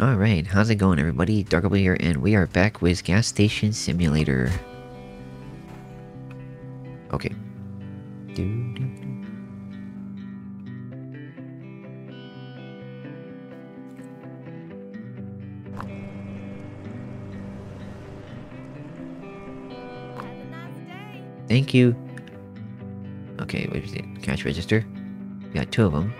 Alright, how's it going everybody? DarkOboe here, and we are back with Gas Station Simulator. Okay. Thank you. Okay, is it? Cash register. We got two of them.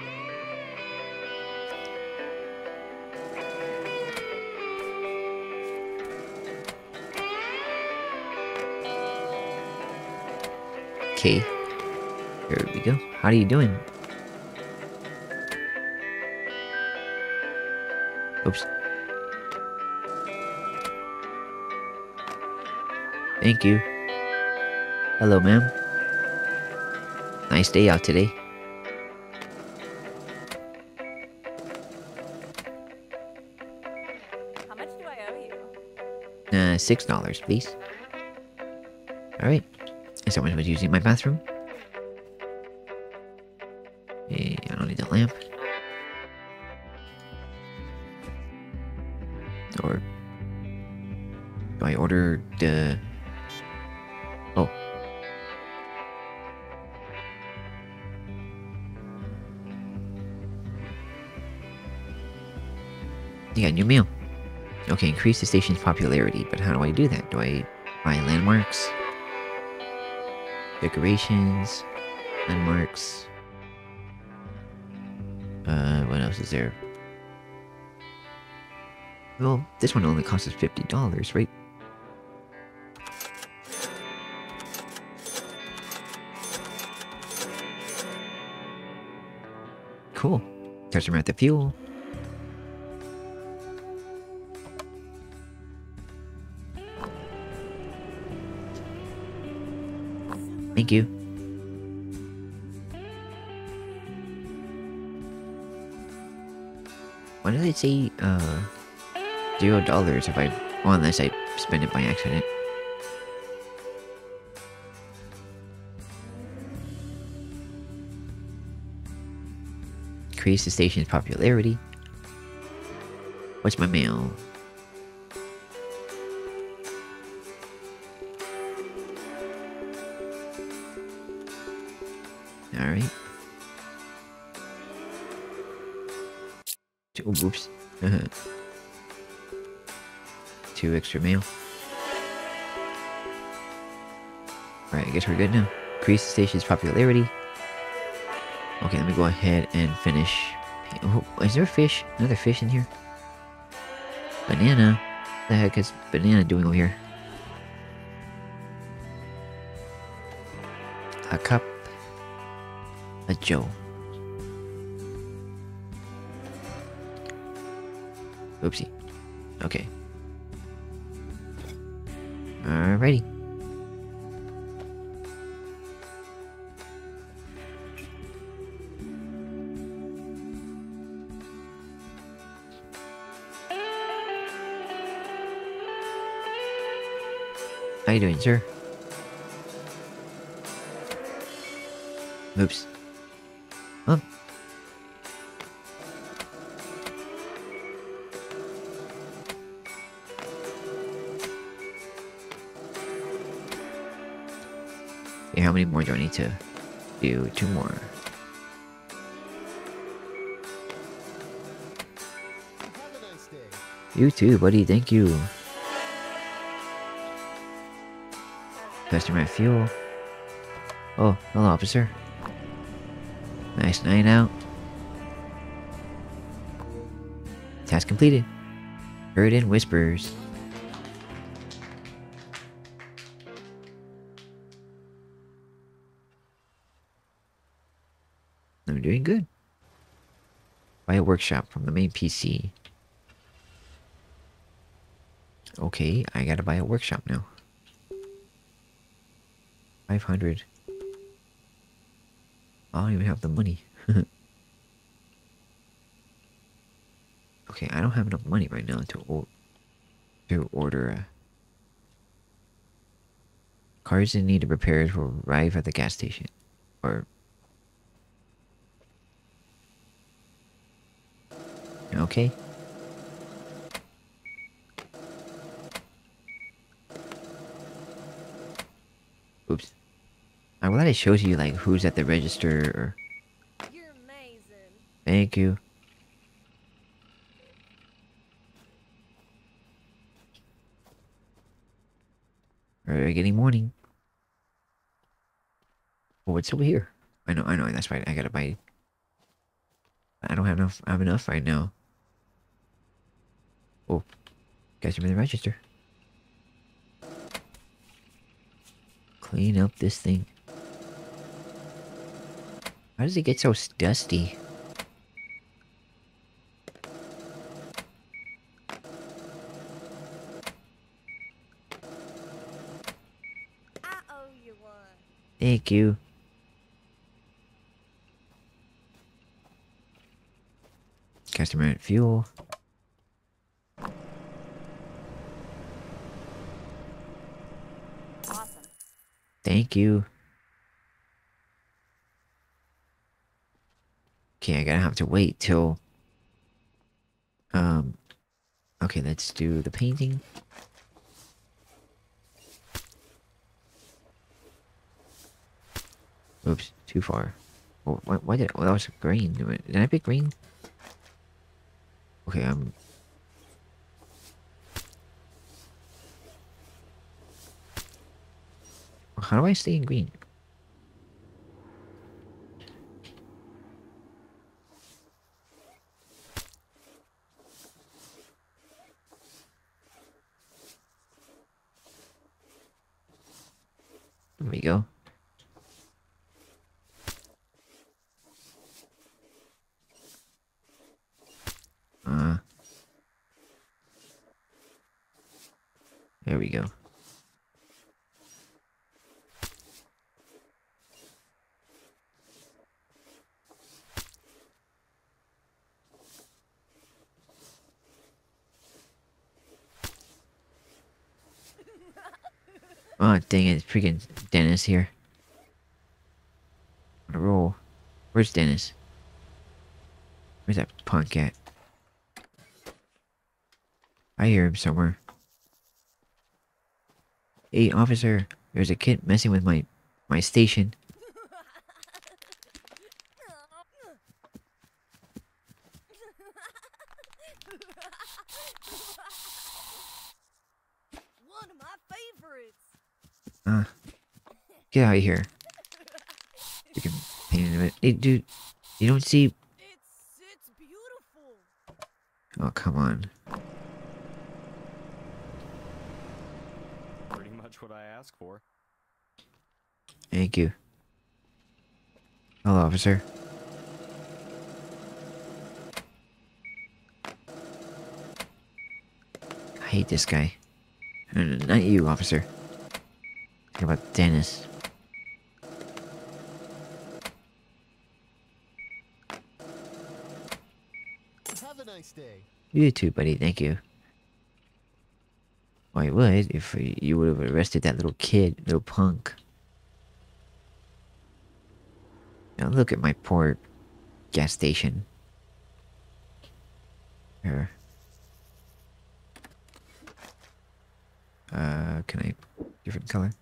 Okay. Here we go. How are you doing? Oops. Thank you. Hello, ma'am. Nice day out today. How much do I owe you? Uh, six dollars, please. Alright. And someone was using my bathroom. I don't need the lamp. Or... Do I order the... Oh. You got new meal. Okay, increase the station's popularity, but how do I do that? Do I buy landmarks? Decorations? Landmarks? Uh, what else is there? Well, this one only costs us $50, right? Cool. Customer at the fuel. Thank you. Why did it say, uh, zero dollars if I, well, unless I spend it by accident. Increase the station's popularity. What's my mail? Whoops. Two extra mail. Alright, I guess we're good now. Increase the station's popularity. Okay, let me go ahead and finish. Oh, is there a fish? Another fish in here? Banana? What the heck is banana doing over here? A cup. A Joe. Oopsie. Okay. Alrighty. How you doing, sir? Oops. Oh. How many more do I need to do? Two more. You too, buddy. Thank you. Customer at fuel. Oh, hello, officer. Nice night out. Task completed. Heard in whispers. Good. Buy a workshop from the main PC. Okay, I gotta buy a workshop now. 500. I don't even have the money. okay, I don't have enough money right now to to order a cars in need of repairs will arrive at the gas station. Or Okay? Oops. I'm glad it shows you, like, who's at the register or... You're amazing. Thank you. We're getting morning. Oh, over here. I know, I know, that's right. I gotta buy. I don't have enough. I have enough right now. Oh, guys, I'm in the register. Clean up this thing. How does it get so dusty? I owe you one. Thank you. Customer fuel. Awesome. Thank you. Okay, I gotta have to wait till. Um. Okay, let's do the painting. Oops, too far. Why, why did? Oh, that was green. Did I pick green? Okay, I'm. How do I stay in green? There we go. Uh. There we go. Oh, dang it. It's freaking Dennis here. On a roll. Where's Dennis? Where's that punk at? I hear him somewhere. Hey, officer. There's a kid messing with my my station. One of my favorites. Uh, get out of here. Freaking pain in the bit. Hey, dude. You don't see... It's it's beautiful. Oh, come on. Pretty much what I asked for. Thank you. Hello, officer. I hate this guy. No, no, not you, officer. Think about Dennis. Have a nice day. You too, buddy. Thank you. I would if you would have arrested that little kid, little punk. Now look at my poor gas station. Here. Uh, can I different color?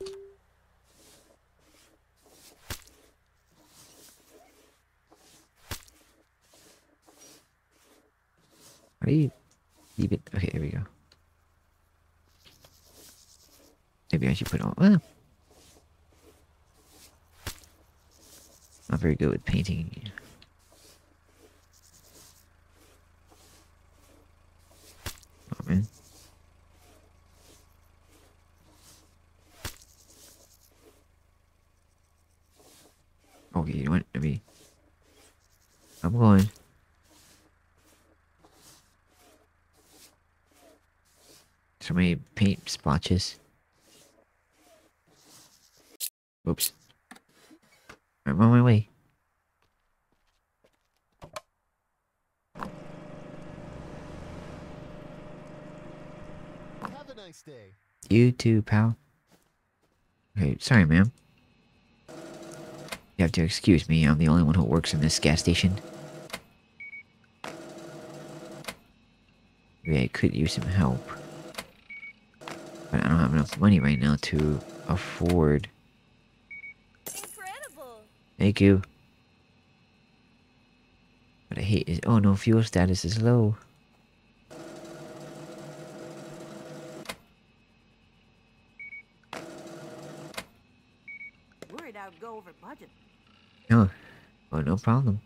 How do you leave it? Okay, there we go. Maybe I should put on. Well, ah. not very good with painting. Oh. Okay, you know what? Let. I'm going. So many paint splotches. Oops. I'm on my way. Have a nice day. You too, pal. Okay, sorry, ma'am. You have to excuse me, I'm the only one who works in this gas station. Maybe I could use some help. But I don't have enough money right now to afford. Incredible. Thank you. What I hate is oh no, fuel status is low. Worried I would go over budget. No, oh no problem.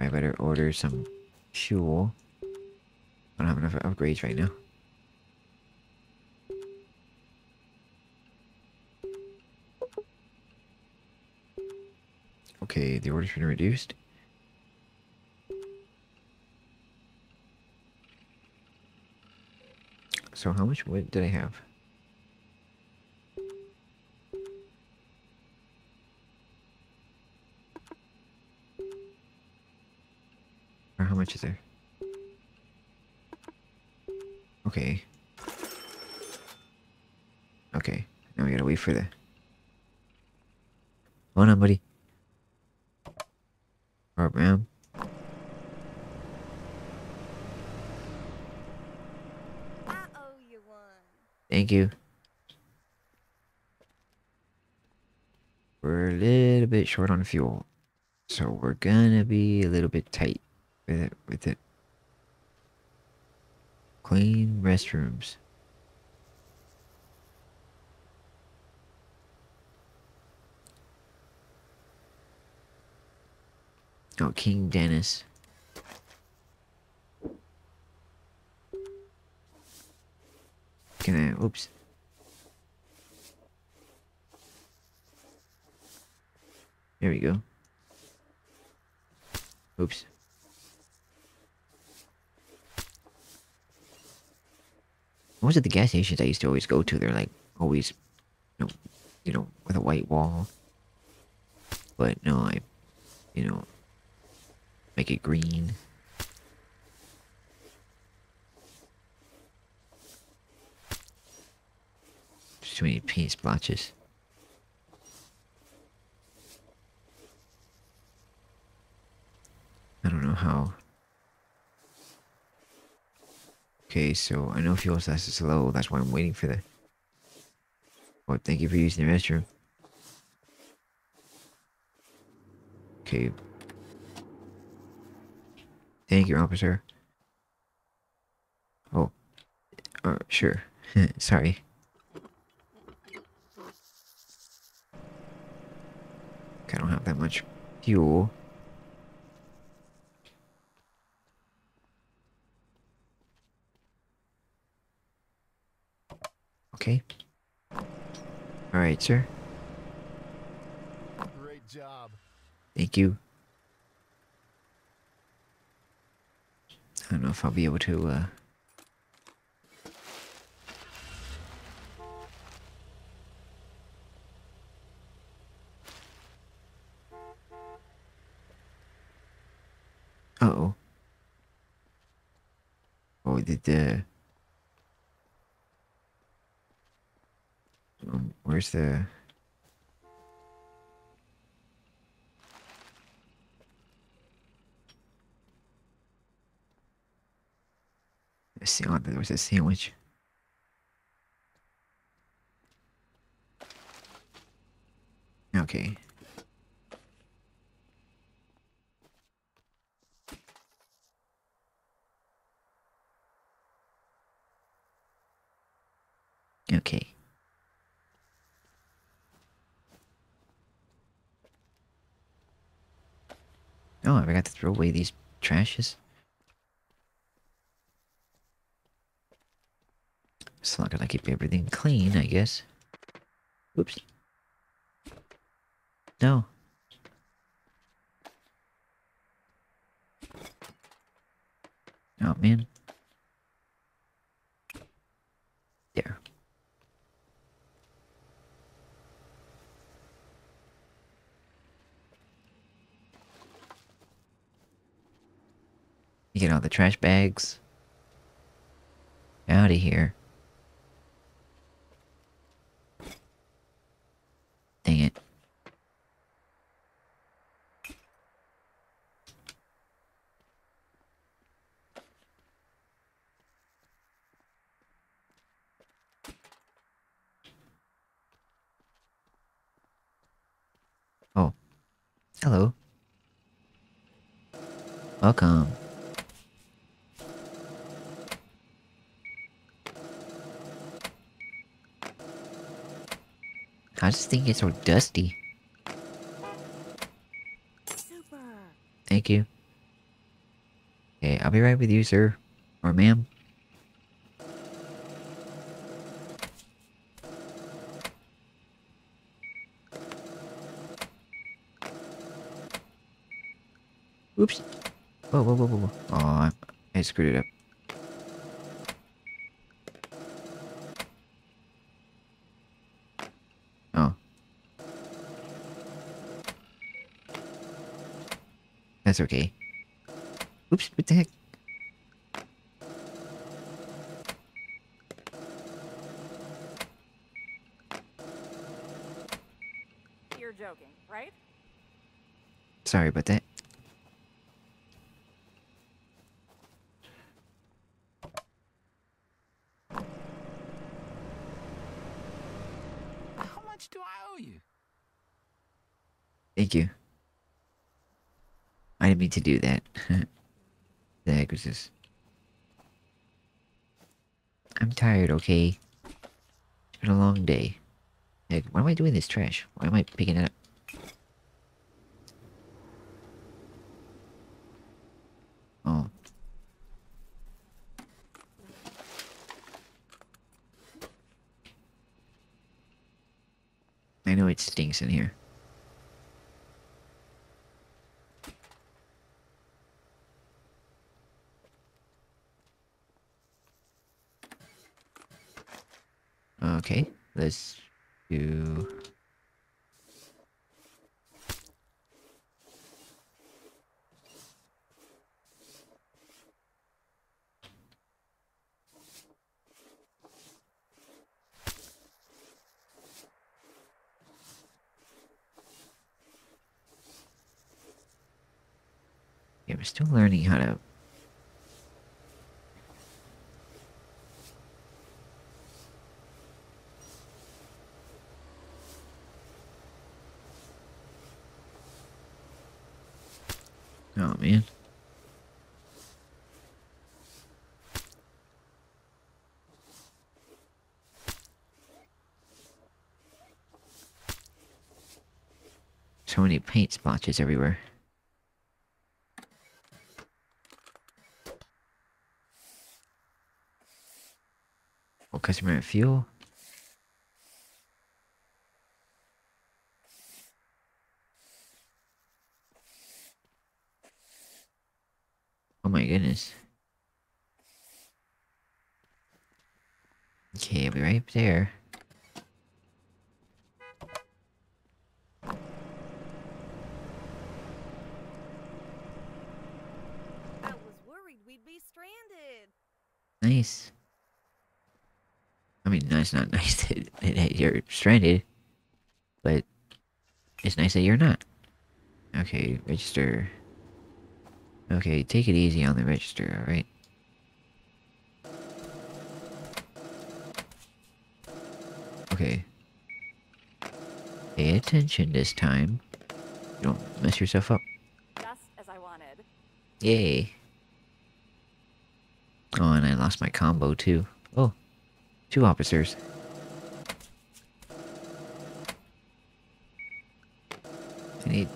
I better order some fuel. I don't have enough upgrades right now. Okay, the order's been reduced. So how much wood did I have? Or how much is there? Okay. Okay. Now we gotta wait for the. Hold on, buddy. You. Thank you. We're a little bit short on fuel. So we're gonna be a little bit tight with it with it. Clean restrooms. Oh, King Dennis. I? Oops. There we go. Oops. What was it the gas stations I used to always go to? They're like always, you know, you know, with a white wall. But no, I, you know, make it green. Too many paint splotches. I don't know how. Okay, so I know fuel size is low. That's why I'm waiting for the. Well, thank you for using the restroom. Okay. Thank you, officer. Oh. Uh, sure. Sorry. I don't have that much fuel. Okay. Alright, sir. Great job. Thank you. I don't know if I'll be able to, uh... Uh-oh. Oh, did the... Where's the... See oh, there was a sandwich. Okay. Okay. Oh, I forgot to throw away these trashes. As not gonna keep everything clean, I guess. Oops. No. Oh, man. There. You get all the trash bags. Out of here. Dang it. Oh. Hello. Welcome. How's this thing get so dusty? Super. Thank you. Okay, I'll be right with you, sir. Or ma'am. Oops. Whoa, whoa, whoa, whoa, whoa. Oh, I, I screwed it up. Oh. That's okay. Oops, what the heck? You're joking, right? Sorry about that. How much do I owe you? Thank you. I didn't mean to do that. the heck was this? I'm tired, okay? It's been a long day. Like, why am I doing this trash? Why am I picking it up? Oh. I know it stinks in here. Okay, let's do. Yeah, we're still learning how to. Oh man. So many paint splotches everywhere. Well, customer fuel. Oh my goodness. Okay, I'll be right there. I was worried we'd be stranded. Nice. I mean, no, it's not nice that, that you're stranded, but it's nice that you're not. Okay, register. Okay, take it easy on the register, alright? Okay. Pay attention this time. Don't mess yourself up. Just as I wanted. Yay. Oh, and I lost my combo too. Oh, two officers. I need.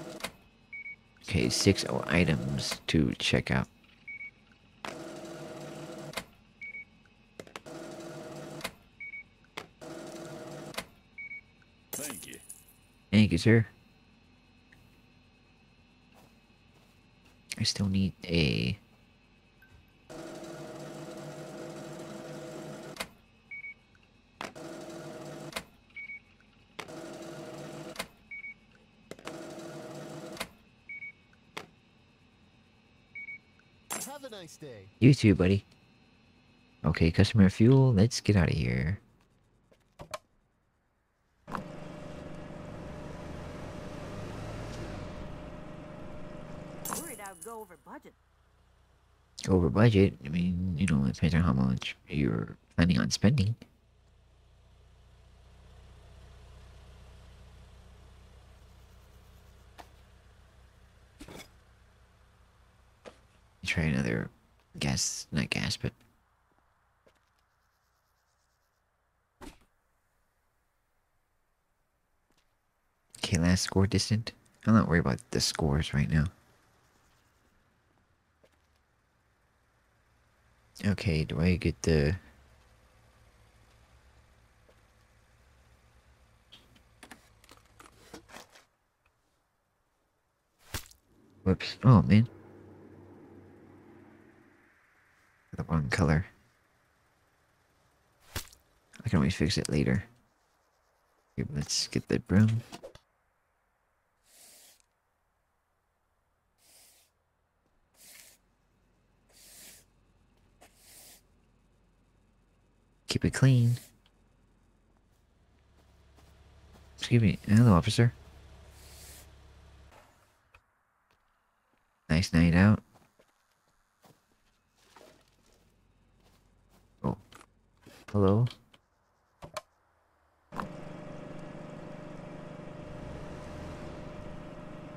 Okay, six o- items to check out. Thank you. Thank you, sir. I still need a. You too, buddy. Okay, customer fuel. Let's get out of here. Go over budget. Over budget? I mean, you know, it depends on how much you're planning on spending. try another gas, not gas, but Okay, last score distant. I'm not worried about the scores right now. Okay, do I get the... Whoops. Oh, man. The wrong color. I can always fix it later. Okay, let's get the broom. Keep it clean. Excuse me. Hello, officer. Nice night out. Hello. Have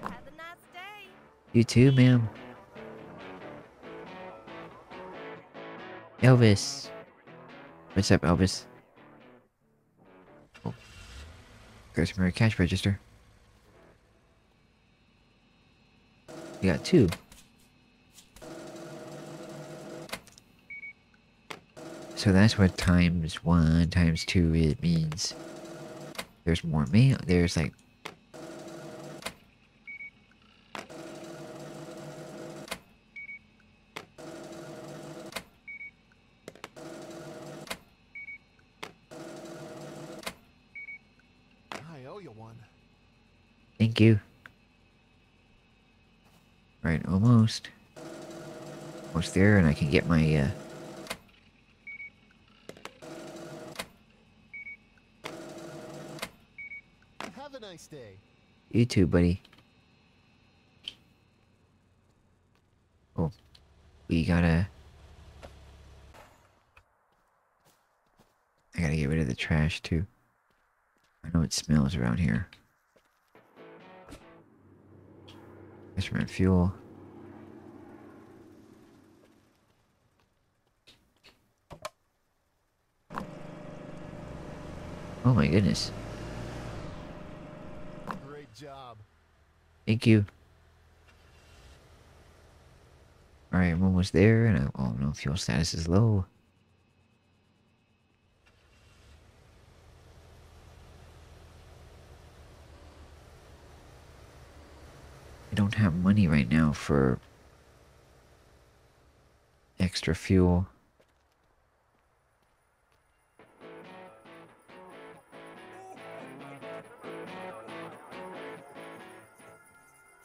a nice day. You too, ma'am. Elvis. What's up, Elvis? Oh. Customer cash register. You got two. So that's what times one times two it means. There's more mail. There's like I owe you one. Thank you. Right, almost. Almost there, and I can get my, uh... Have a nice day. You too, buddy. Oh. We gotta... I gotta get rid of the trash, too. I know it smells around here. Instrument fuel. Oh my goodness. Great job. Thank you. Alright, I'm almost there, and I, oh no, fuel status is low. I don't have money right now for extra fuel.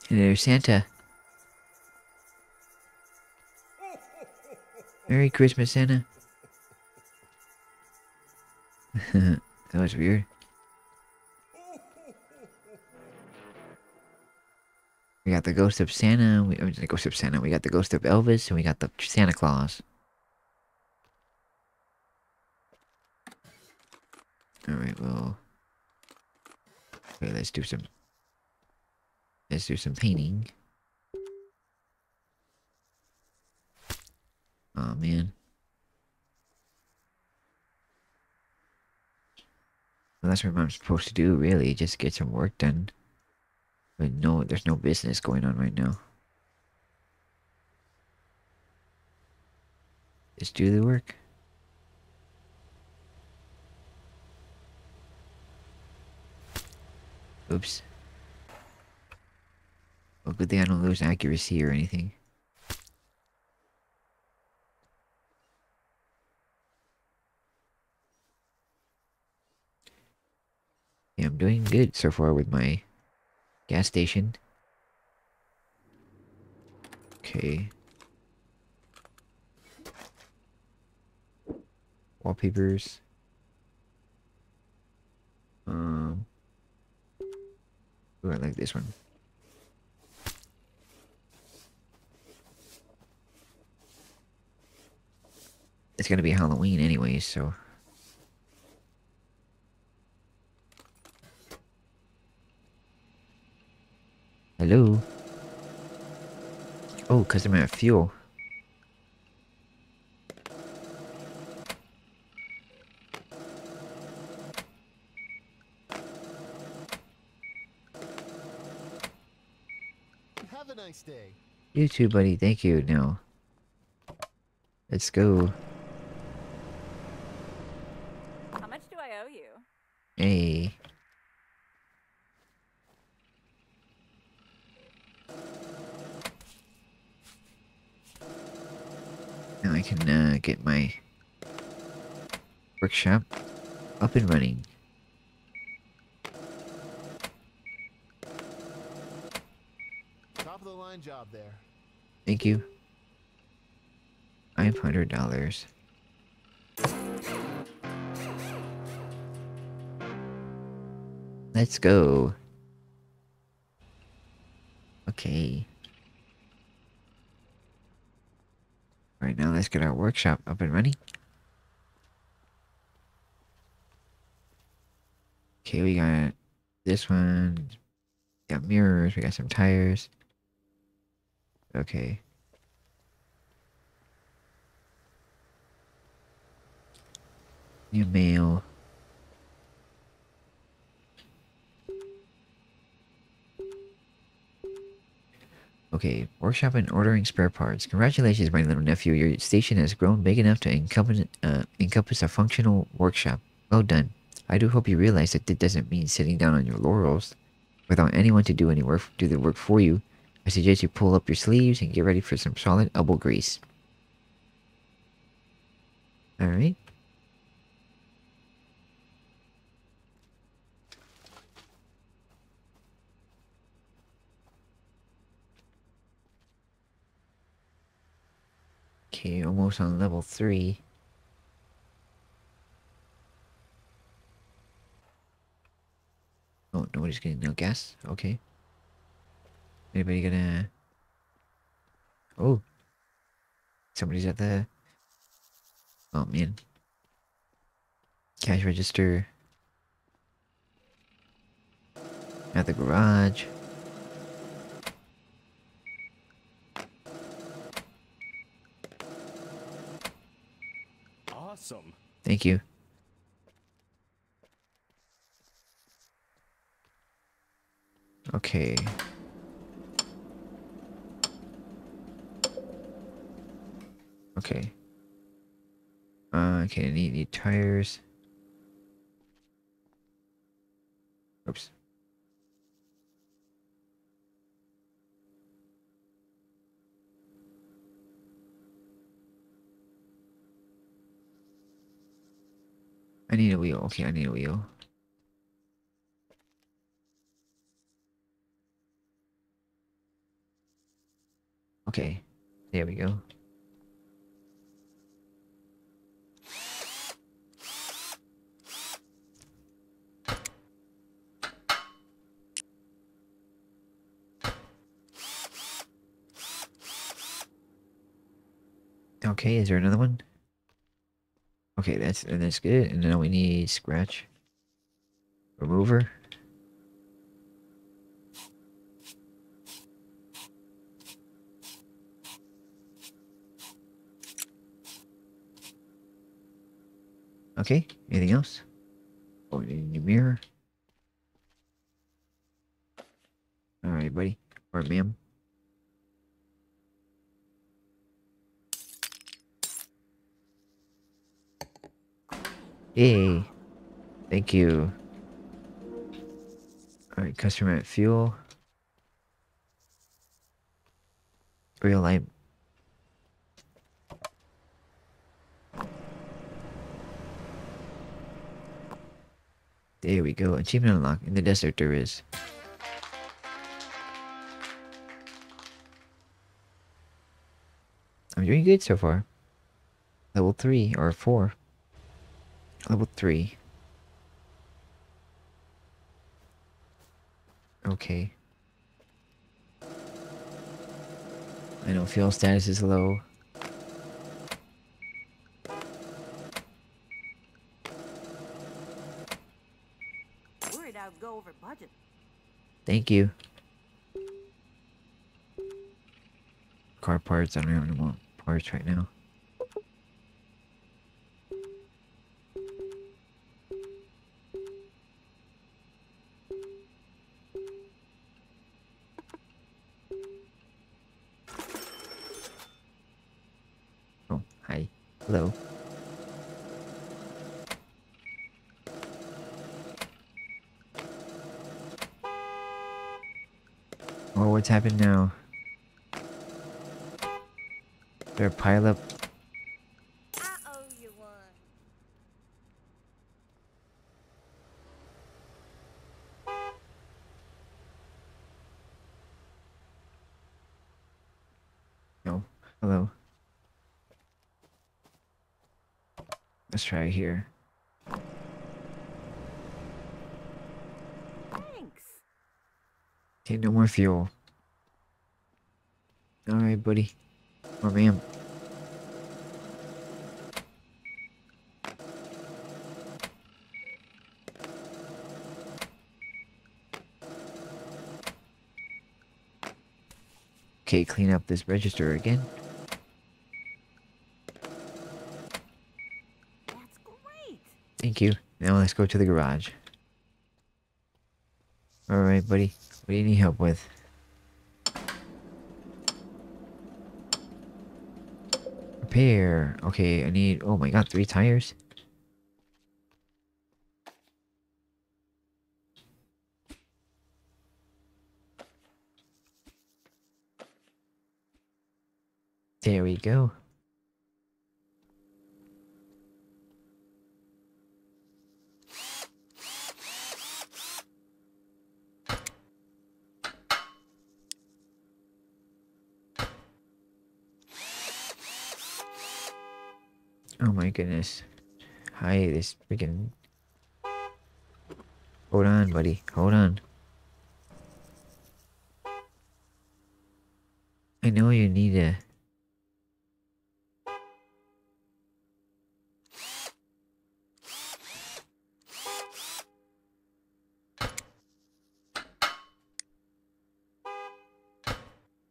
Hey there, Santa. Merry Christmas, Santa. that was weird. We got the ghost of Santa. We, I mean, the ghost of Santa. We got the ghost of Elvis, and we got the Santa Claus. All right. Well. Okay. Let's do some. Let's do some painting. Oh man. Well, that's what I'm supposed to do, really. Just get some work done. But no, there's no business going on right now. Just do the work. Oops. Good thing I don't lose accuracy or anything. Yeah, I'm doing good so far with my gas station. Okay. Wallpapers. Um. Ooh, I like this one. it's gonna be Halloween anyway, so. Hello? Oh, because I'm out of fuel. Have a nice day. You too, buddy. Thank you. Now, let's go. Hey. Now I can uh, get my workshop up and running. Top of the line job there. Thank you. $500. Let's go. Okay. Right now, let's get our workshop up and running. Okay, we got this one. We got mirrors. We got some tires. Okay. New mail. Okay, workshop and ordering spare parts. Congratulations, my little nephew. Your station has grown big enough to encompass, uh, encompass a functional workshop. Well done. I do hope you realize that this doesn't mean sitting down on your laurels without anyone to do any work, do the work for you. I suggest you pull up your sleeves and get ready for some solid elbow grease. Alright. Okay, almost on level 3. Oh, nobody's getting no gas? Okay. Anybody gonna... Oh. Somebody's at the... Oh, man. Cash register. At the garage. Thank you. Okay. Okay. Uh, okay, I need, need tires. Oops. I need a wheel. Okay, I need a wheel. Okay, there we go. Okay, is there another one? Okay, that's that's good. And now we need scratch remover. Okay, anything else? Oh, we need a new mirror. Alright, buddy. Or ma'am. Yay. Thank you. Alright, customer at fuel. Real light. There we go. Achievement unlocked. In the desert there is. I'm doing good so far. Level 3 or 4. Level 3. Okay. I know fuel status is low. Worried I would go over budget. Thank you. Car parts, I don't any more parts right now. What's happened now? There a pile up? I owe you one. No. Hello. Let's try here. Thanks. Okay, no more fuel. Alright, buddy. Or ma'am. Okay, clean up this register again. That's great. Thank you. Now let's go to the garage. Alright, buddy. What do you need help with? Repair. Okay, I need... Oh my god, three tires? There we go. Oh my goodness. Hi, this freaking. Hold on, buddy. Hold on. I know you need a.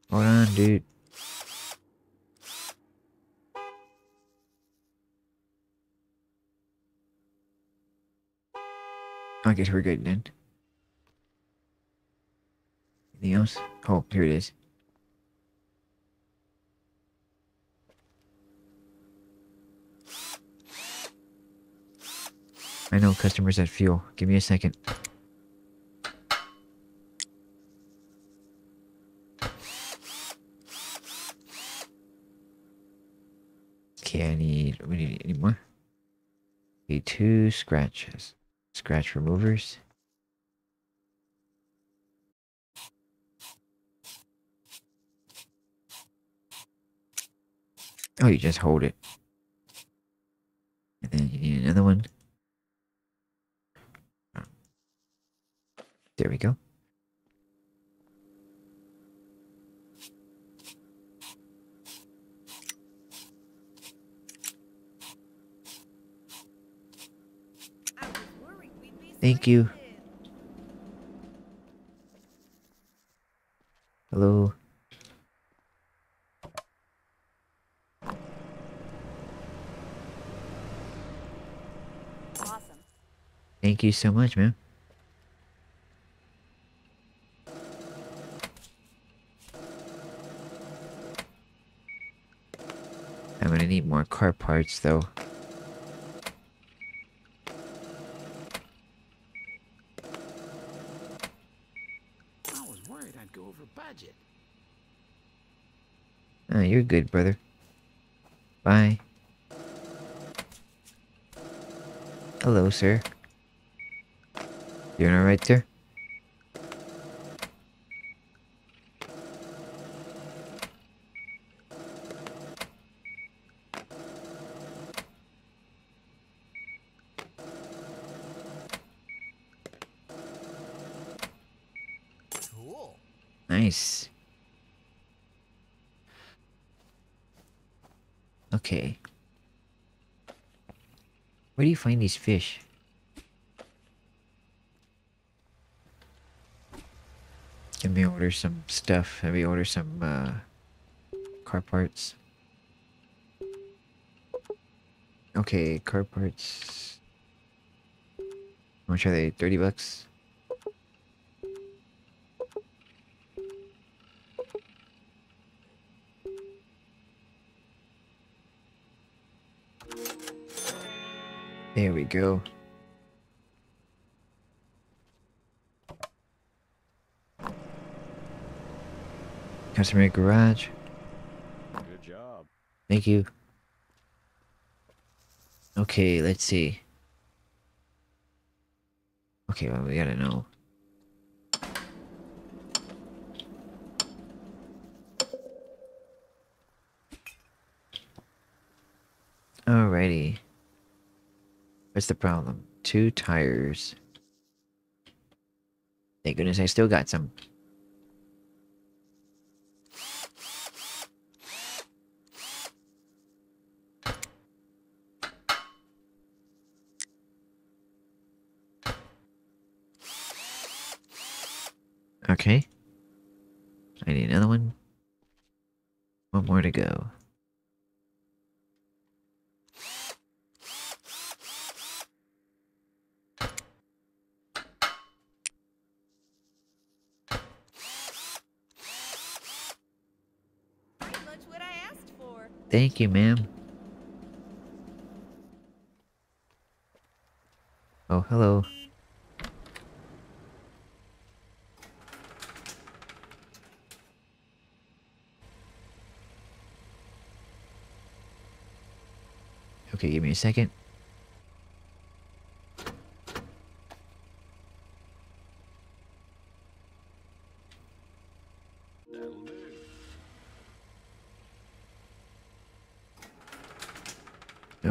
Hold on, dude. I guess we're good then. Anything else? Oh, here it is. I know customers at fuel. Give me a second. Okay, I need. We need any more. Okay, two scratches. Scratch removers. Oh, you just hold it. And then you need another one. There we go. I was worried we'd be Thank you. Hello. Awesome. Thank you so much, man. I'm gonna need more car parts though. I was worried I'd go over budget. Oh, you're good, brother. Bye. Hello, sir. Doing alright, sir? Cool. Nice. Okay. Where do you find these fish? Let me order some stuff. Let me order some uh, car parts. Okay, car parts. How much are they? 30 bucks? There we go. Customer garage. Good job. Thank you. Okay, let's see. Okay, well, we gotta know. Alrighty. What's the problem? Two tires. Thank goodness I still got some. Okay. I need another one. One more to go. Pretty much what I asked for. Thank you, ma'am. Oh, hello. Okay, give me a second.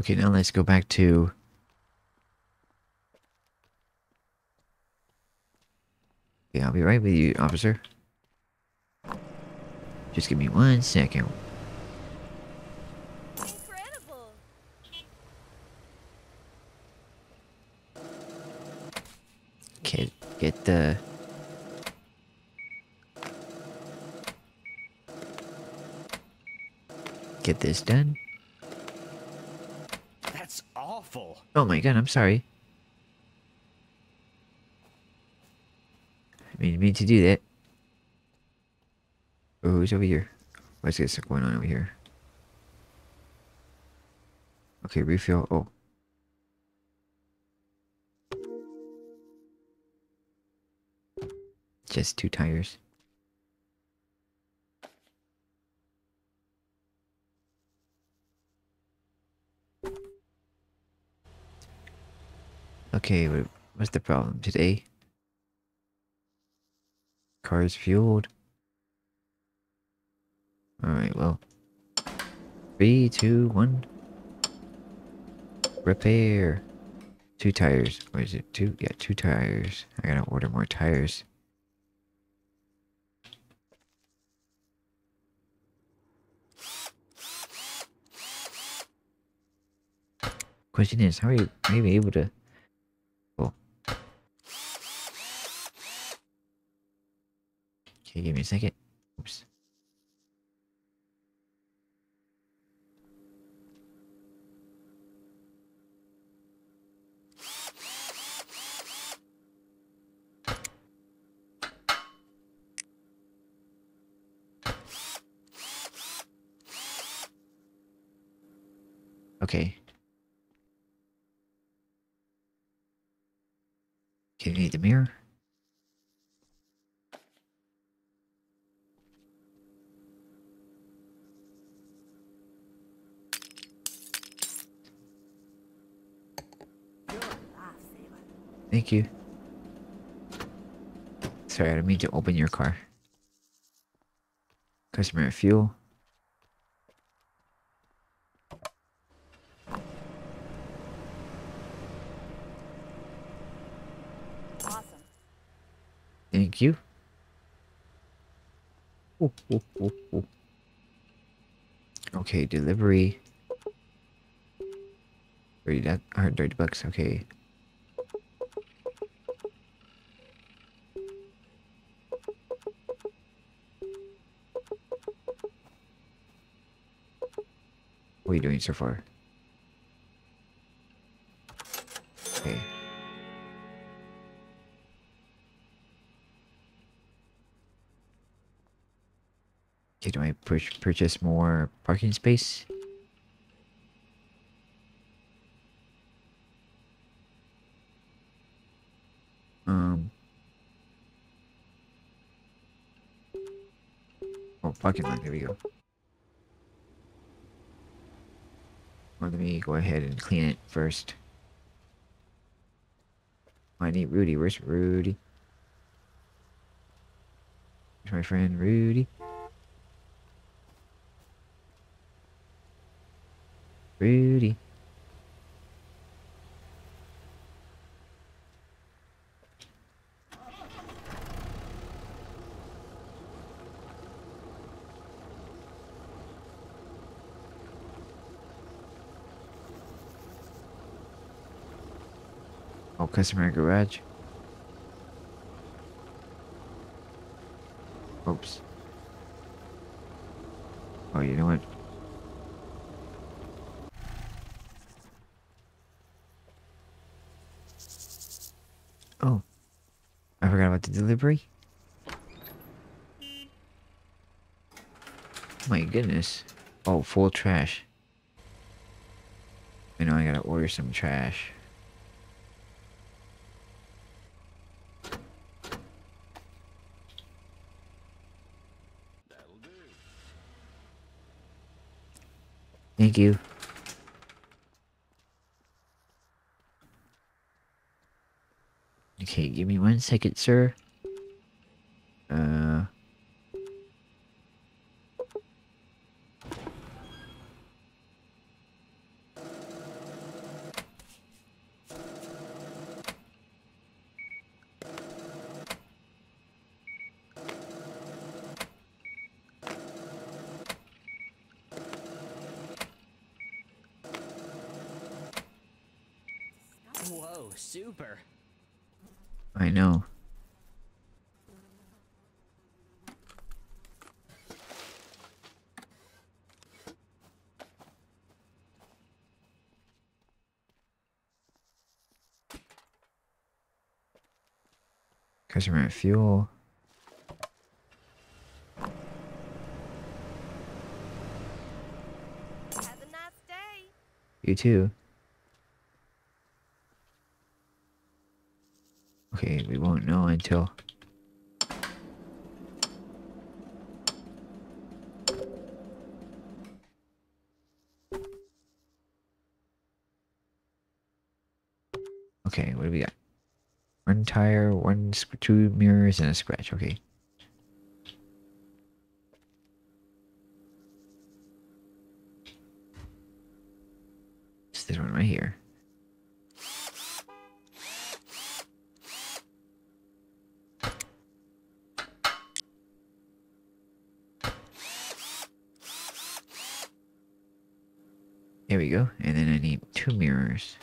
Okay, now let's go back to... Okay, I'll be right with you, officer. Just give me one second. Okay, get the... Get this done. That's awful. Oh my god, I'm sorry. I didn't mean to do that. Oh, who's over here? Let's What's this going on over here? Okay, refill. Oh. Just two tires. Okay, what's the problem today? Car's fueled. Alright, well. Three, two, one. Repair. Two tires. Or is it two? Yeah, two tires. I gotta order more tires. Question is, how are you, you able to... Oh. Okay, give me a second. Oops. Okay. Okay, we need the mirror. Good lifesaver. Thank you. Sorry, I didn't mean to open your car. Customer fuel. Awesome. Thank you. Ooh, ooh, ooh. Okay, delivery. Thirty that thirty bucks. Okay. we doing so far? Okay. Okay, do I push purchase more parking space? Um. Oh, parking lot, there we go. Let me go ahead and clean it first. I need Rudy. Where's Rudy? Where's my friend Rudy? Rudy. Customer garage. Oops. Oh, you know what? Oh, I forgot about the delivery. Oh my goodness. Oh, full trash. I know I gotta order some trash. Thank you. Okay, give me one second, sir. Uh. Whoa, super. I know. Customer fuel. Have a nice day. You too. Okay, we won't know until. Okay, what do we got? One tire, one sc- two mirrors, and a scratch. Okay. It's this one right here. There we go. And then I need two mirrors.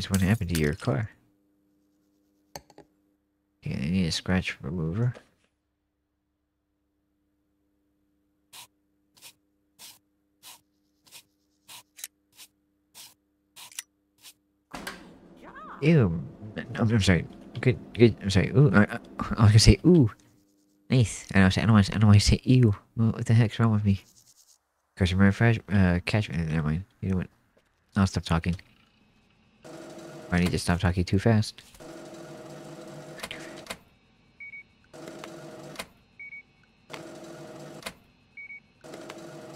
Goodness, what happened to your car? Okay, I need a scratch remover. Ew. No, I'm sorry. Good, good. I'm sorry. Ooh, I, I, was gonna say ooh. Nice. And I was I don't I don't want to say ew. What the heck's wrong with me? Customer fresh, uh, catch me. Never mind. You know what? I'll stop talking. I need to stop talking too fast.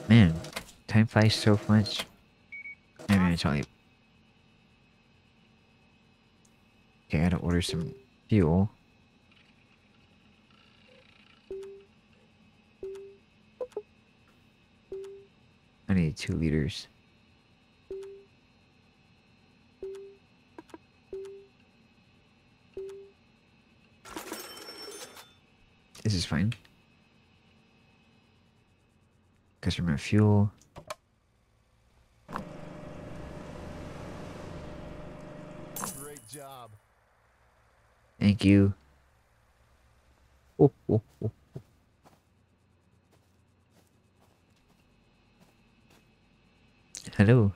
Man, time flies so much. I mean, it's only Okay, I gotta order some fuel. I need two liters. This is fine. Customer fuel. Great job. Thank you. Oh, oh, oh. oh. Hello.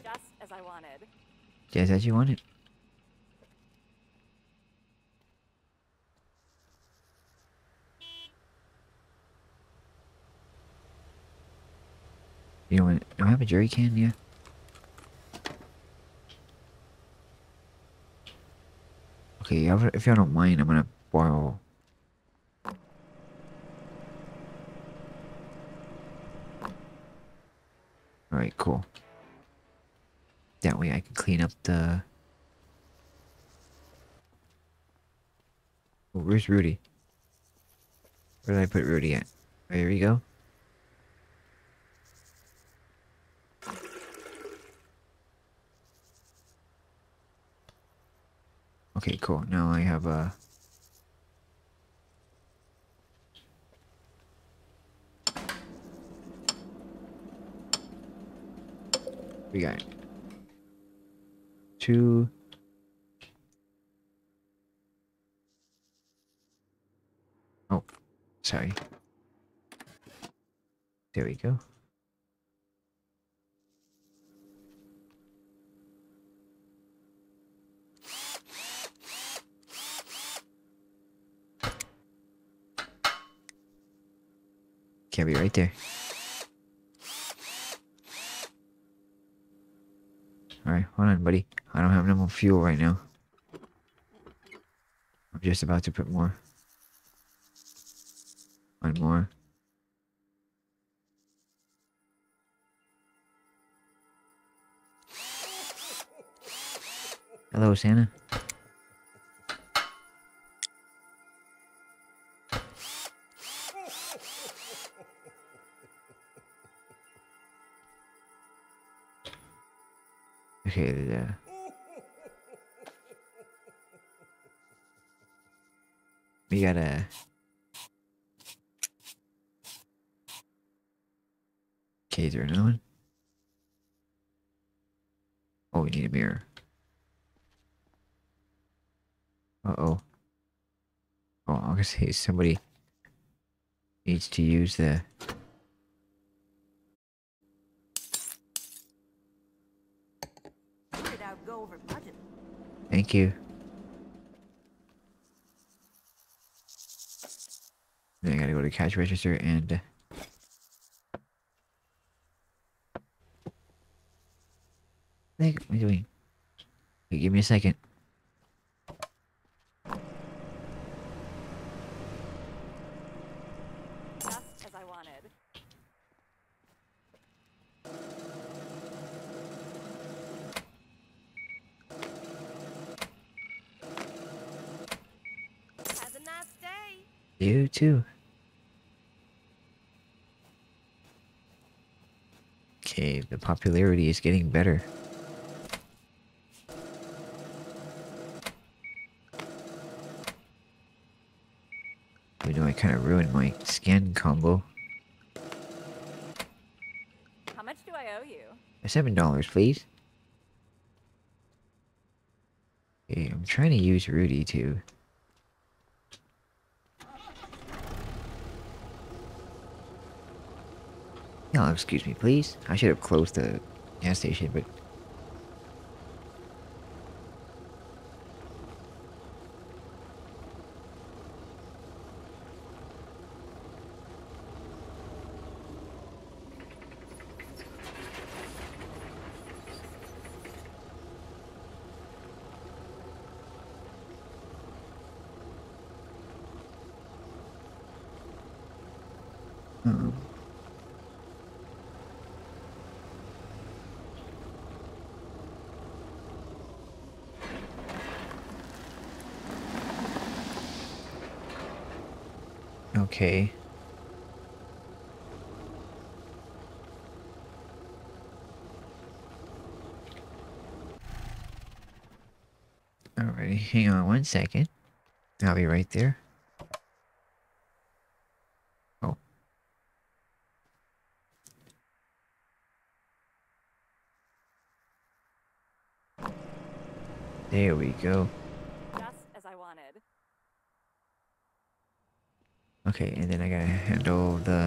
Just as as I wanted. Just as you wanted. You know what? Do I have a jerry can? Yeah. Okay, if y'all don't mind, I'm gonna borrow. Alright, cool. That way I can clean up the... Oh, where's Rudy? Where did I put Rudy at? Oh, there we go. Okay, cool. Now I have a... We got two. Oh, sorry. There we go. Can't be right there. Alright, hold on, buddy. I don't have no more fuel right now. I'm just about to put more. One more. Hello, Santa. Okay, yeah. We gotta. Okay, is there another one? Oh, we need a mirror. Uh oh. I gonna say somebody needs to use the. Figured I'd go over budget. Thank you. Then I gotta go to cash register and. uh, what are you doing? Give me a second. Just as I wanted. Have a nice day. You too. Okay, the popularity is getting better. Even though I kind of ruined my scan combo. How much do I owe you? Seven dollars, please. Okay, I'm trying to use Rudy too. Excuse me, please. I should have closed the gas station, but um, okay. Alrighty, hang on one second. I'll be right there. Oh. There we go. Just as I wanted. Okay, and then I gotta handle the...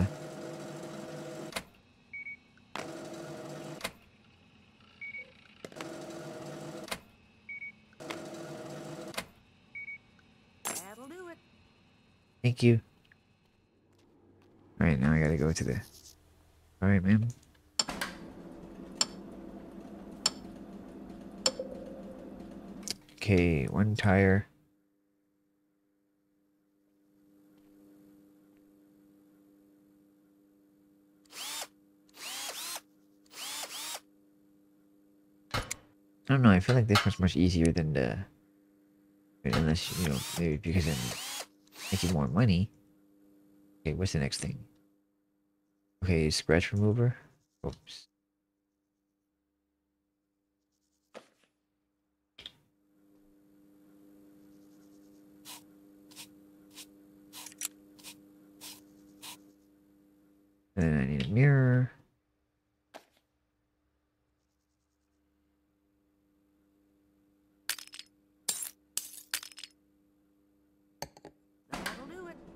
Thank you. Alright, now I gotta go to the... Alright, ma'am. Okay, one tire. I don't know, I feel like this one's much easier than the... Unless, you know, maybe because I'm making more money. Okay, what's the next thing? Okay, scratch remover. Oops. And then I need a mirror.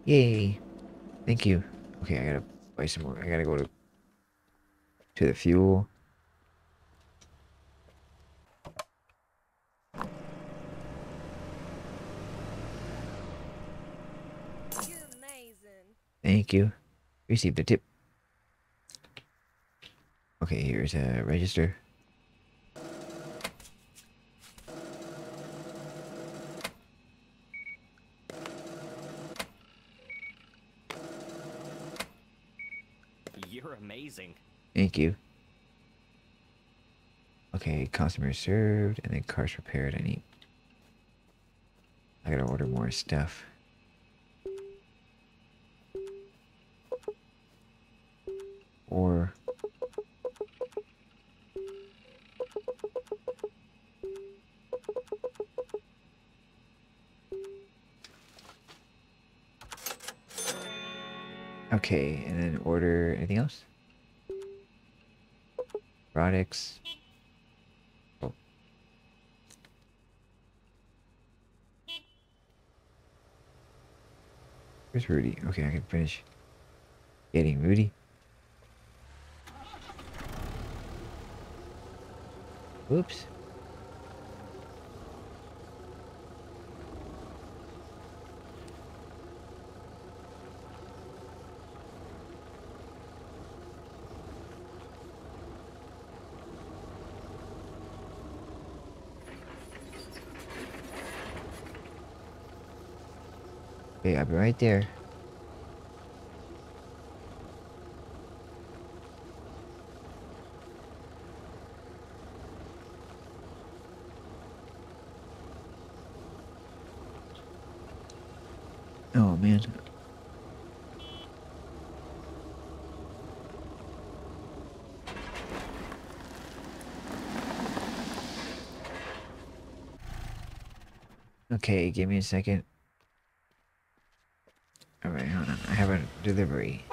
Yay. Thank you. Okay, I gotta buy some more. I gotta go to to the fuel. Thank you. Received a tip. Okay, here's a register. You're amazing. Thank you. Okay, customer served, and then cars repaired. I need. I gotta order more stuff. Or. Okay, and then order anything else? Oh. Where's Rudy? Okay, I can finish getting Rudy. Whoops. Okay, I'll be right there. Oh man. Okay, give me a second. Alright, hold on. I have a delivery.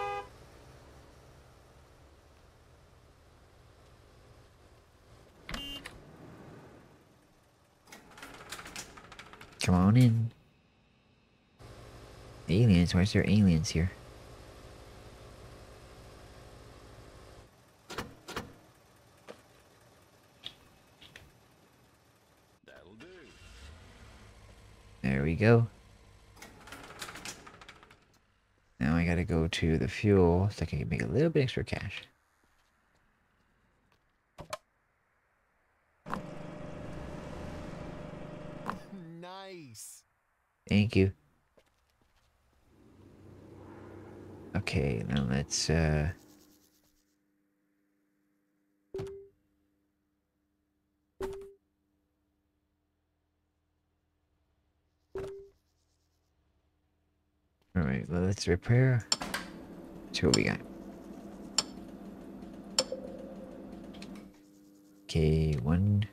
Come on in. Aliens? Why is there aliens here? There we go. Now I gotta go to the fuel so I can make a little bit extra cash. Nice. Thank you. Okay, now let's uh Let's repair. See what we got. Okay, one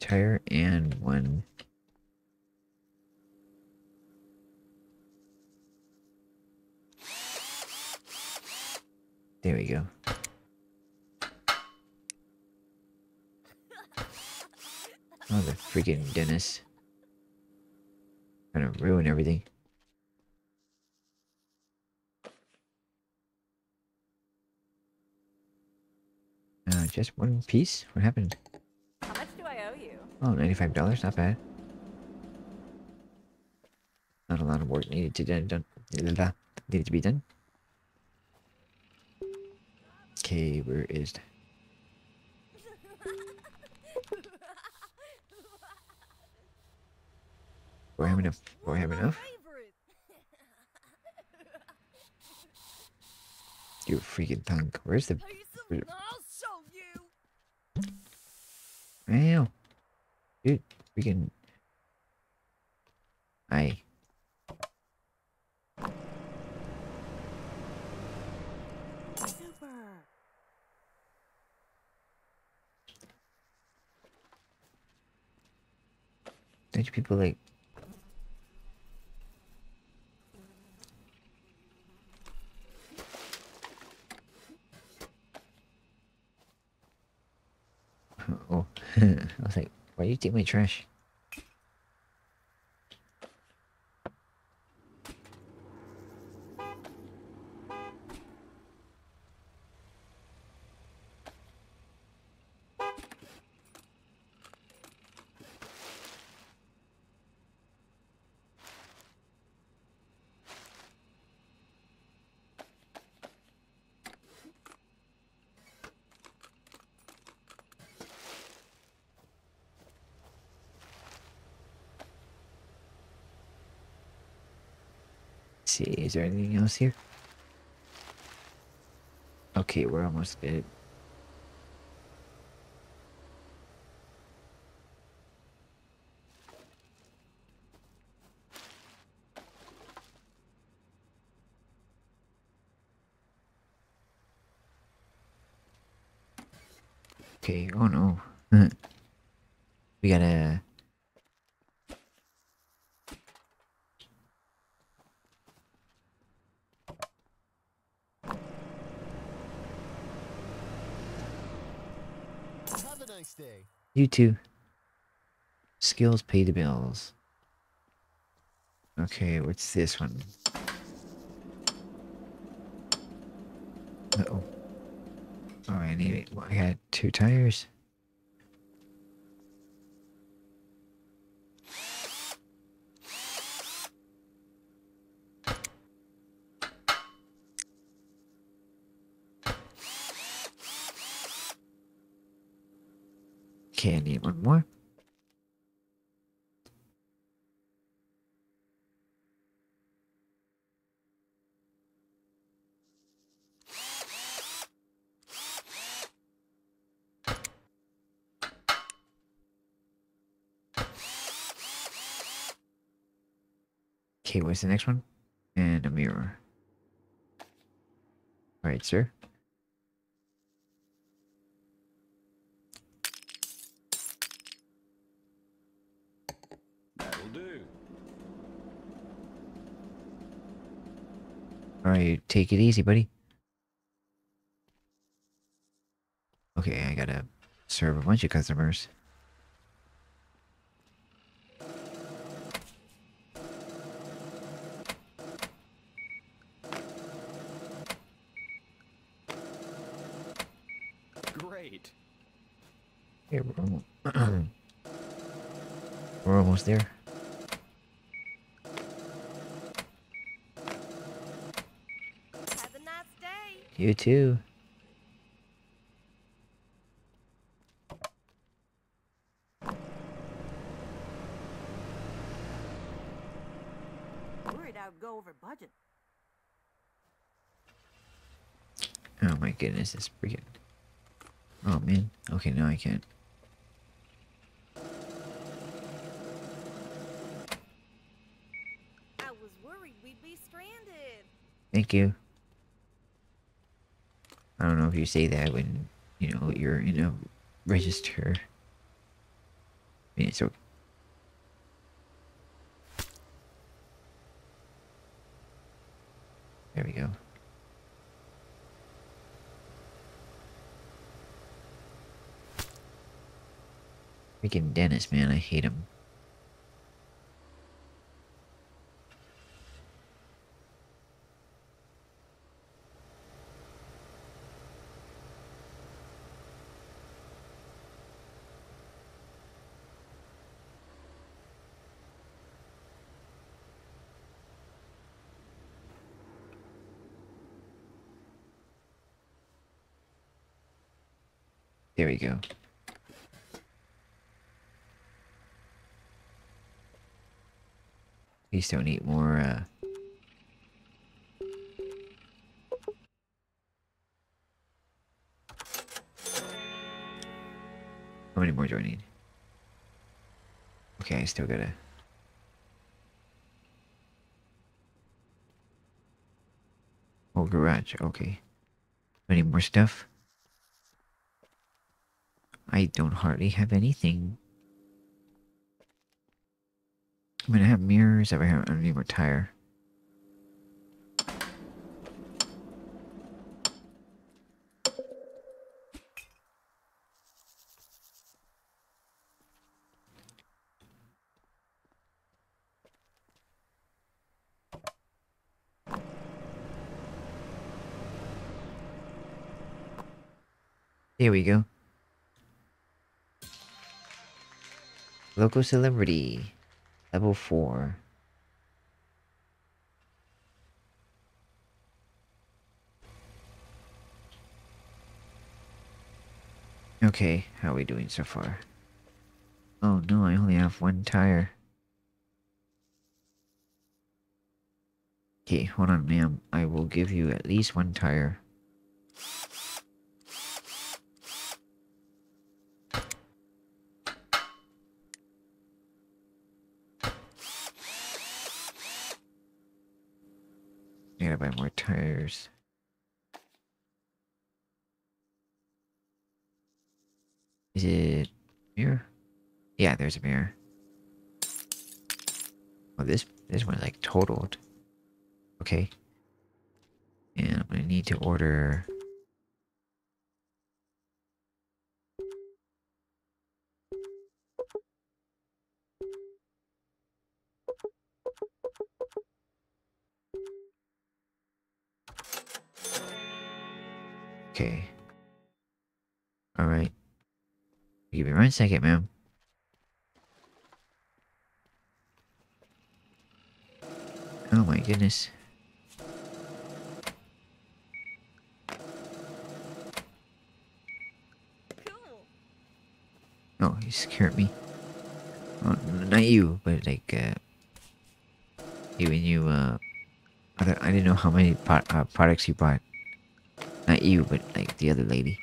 tire and one There we go. Oh, the freaking Dennis. Gonna ruin everything. Uh, just one piece? What happened? How much do I owe you? Oh, $95, not bad. Not a lot of work needed to done, done needed to be done. Okay, where is Do I have enough? Do I have One of my enough? You freaking punk. Where's the Piece of- Where- I'll show you. Wow. Dude, freaking I Super. don't people like Oh, I was like, why do you take my trash? see, is there anything else here? Okay, we're almost dead. Okay, oh no. we gotta Have a nice day. You too. Skills pay the bills. Okay, what's this one? Uh oh. Oh, I need it. I got two tires. Okay, I need one more. Okay, what's the next one? And a mirror. Alright, sir. That'll do. Alright, take it easy, buddy. Okay, I gotta serve a bunch of customers. Great. Yeah, we're almost, we're almost there. Have a nice day. You too. Worried I'd go over budget. Oh my goodness, this freaking. Oh man. Okay, no, I can't. I was worried we'd be stranded. Thank you. You say that when, you know, you're in a register. I mean, it's okay. There we go. Freaking Dennis, man, I hate him. We go. Please don't eat more, uh... How many more do I need? Okay, I still gotta... Oh, garage, okay. Any more stuff? I don't hardly have anything. I mean, I have mirrors, have I need more tire. There we go. Local celebrity. Level 4. Okay, how are we doing so far? Oh no, I only have one tire. Okay, hold on, ma'am. I will give you at least one tire. Gotta buy more tires. Is it mirror? Yeah, there's a mirror. Oh, this this one's like totaled. Okay. And I'm gonna need to order. One second, ma'am. Oh my goodness. Oh, you scared me. Oh, n- not you, but like, uh... Even you, uh... Other, I didn't know how many pot, uh, products you bought. Not you, but like the other lady.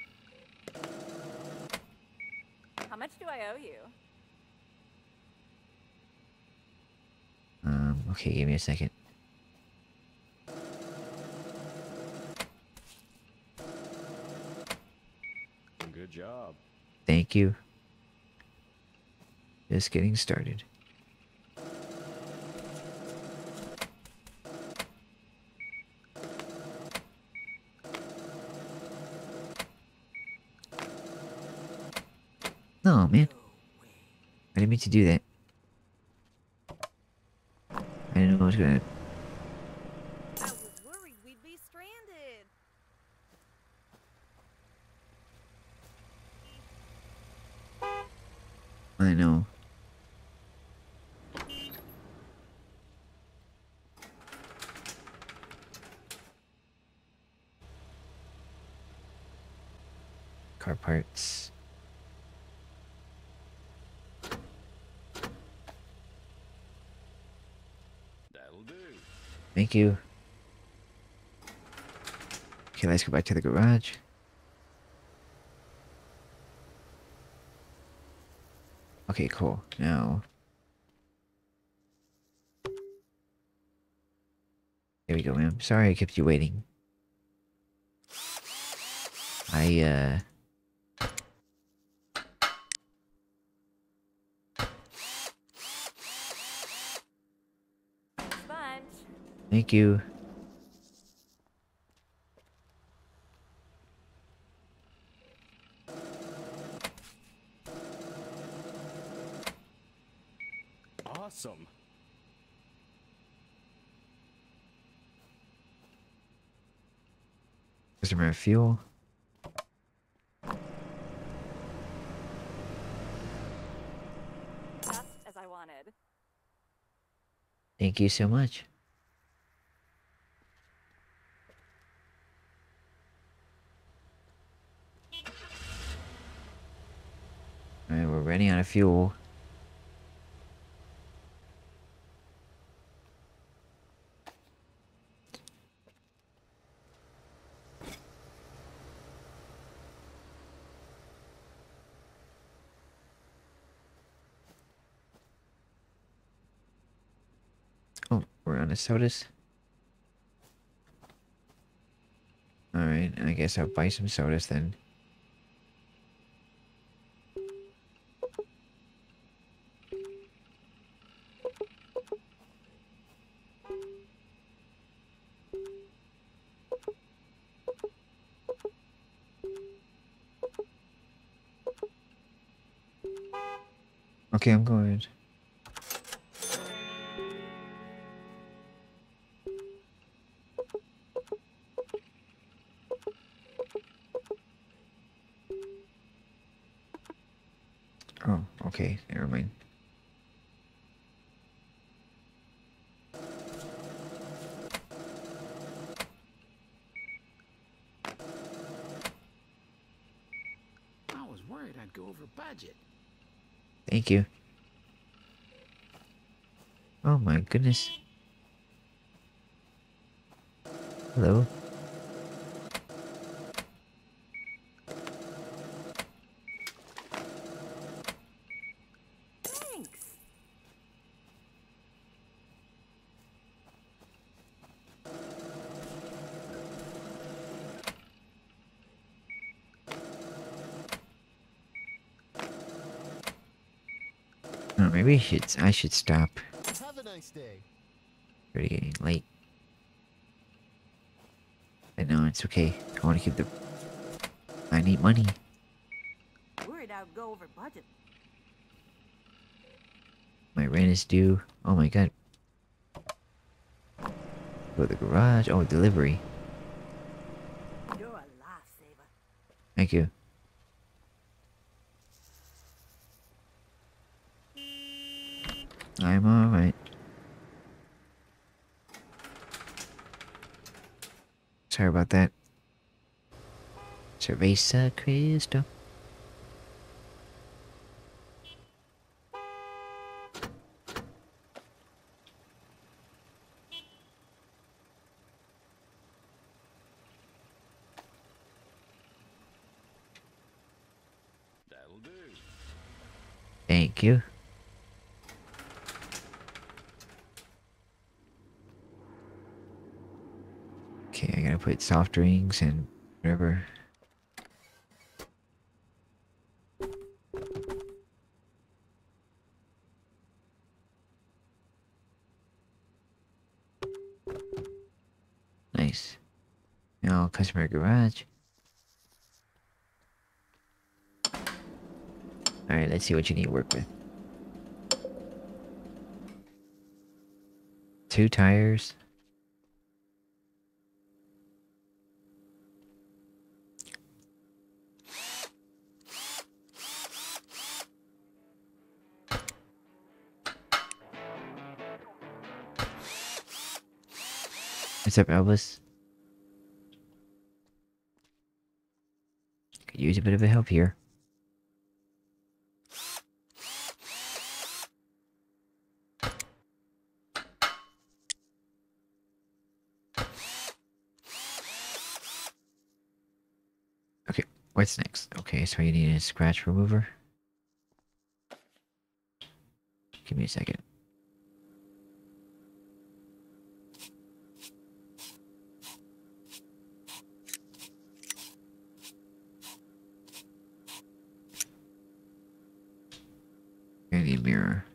How much do I owe you? Um, okay, give me a second. Good job. Thank you. Just getting started. No, man. I didn't mean to do that. I didn't know I was gonna. I was worried we'd be stranded. I know. Car parts. That'll do. Thank you. Okay, let's go back to the garage. Okay, cool. Now. There we go, ma'am. Sorry I kept you waiting. I, uh... Sponge. Thank you. Awesome. Customer fuel. Just as I wanted. Thank you so much. Alright, we're running out of fuel. Oh, we're on the sodas. Alright, I guess I'll buy some sodas then. Maybe I should I should stop. Have a nice day. Already getting late. I know it's okay. I want to keep the. I need money. Worried I would go over budget. My rent is due. Oh my god. Go to the garage. Oh, delivery. You're a lifesaver. Thank you. I'm alright. Sorry about that. That'll do. Thank you. Okay, I gotta put soft drinks and whatever. Customer garage. Alright, let's see what you need to work with. Two tires. What's up, Elvis? Could use a bit of a help here. Okay, what's next? Okay, so you need a scratch remover. Give me a second. I need a mirror.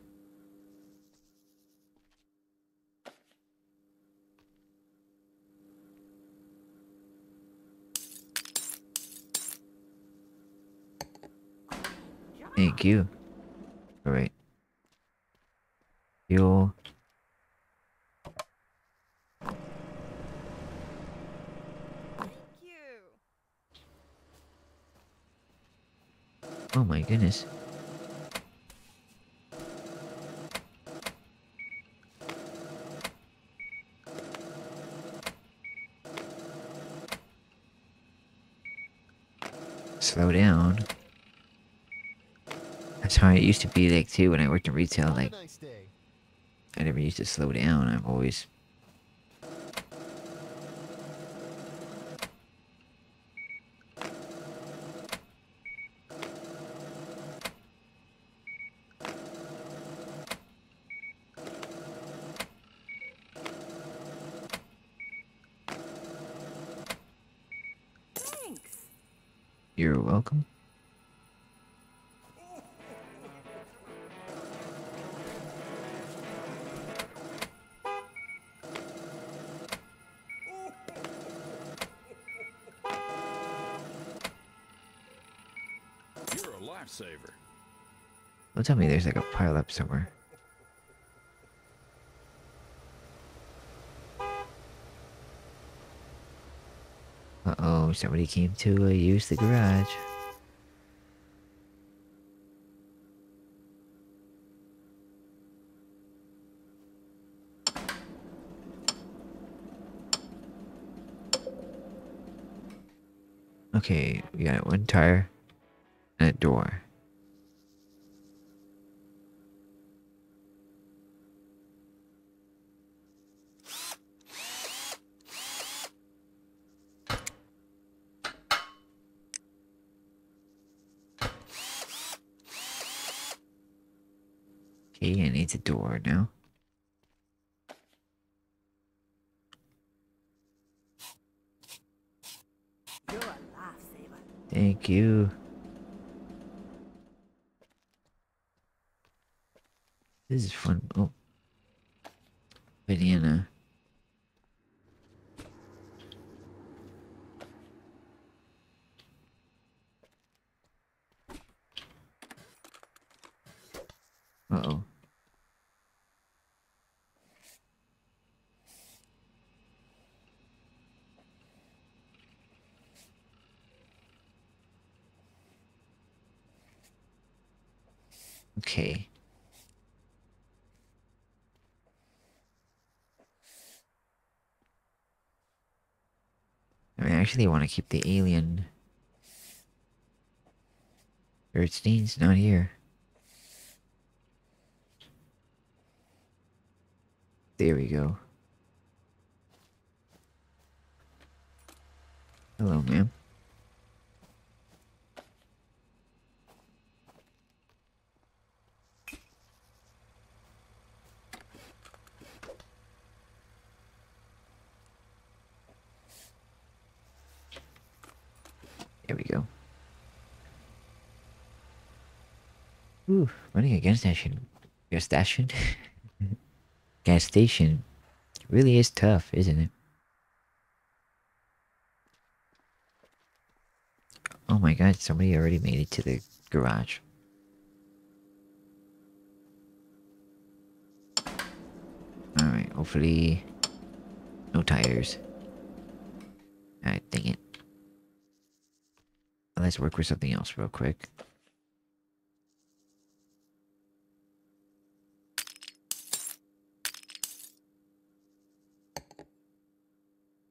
Thank you. Alright. Fuel. Thank you. Oh my goodness. Slow down. That's how it used to be like too when I worked in retail. Like nice. I never used to slow down. I've always Thanks. You're welcome. Tell me there's like a pile up somewhere. Uh oh, somebody came to uh, use the garage. Okay, we got one tire and a door. Okay, I need a door now. Thank you. This is fun. Oh. Banana. Uh-oh. Okay. I actually want to keep the alien. Erdstein's not here. There we go. Hello, ma'am. There we go. Ooh, running a gas station. Gas station? gas station really is tough, isn't it? Oh my god, somebody already made it to the garage. Alright, hopefully no tires. Alright, dang it. Let's work with something else real quick.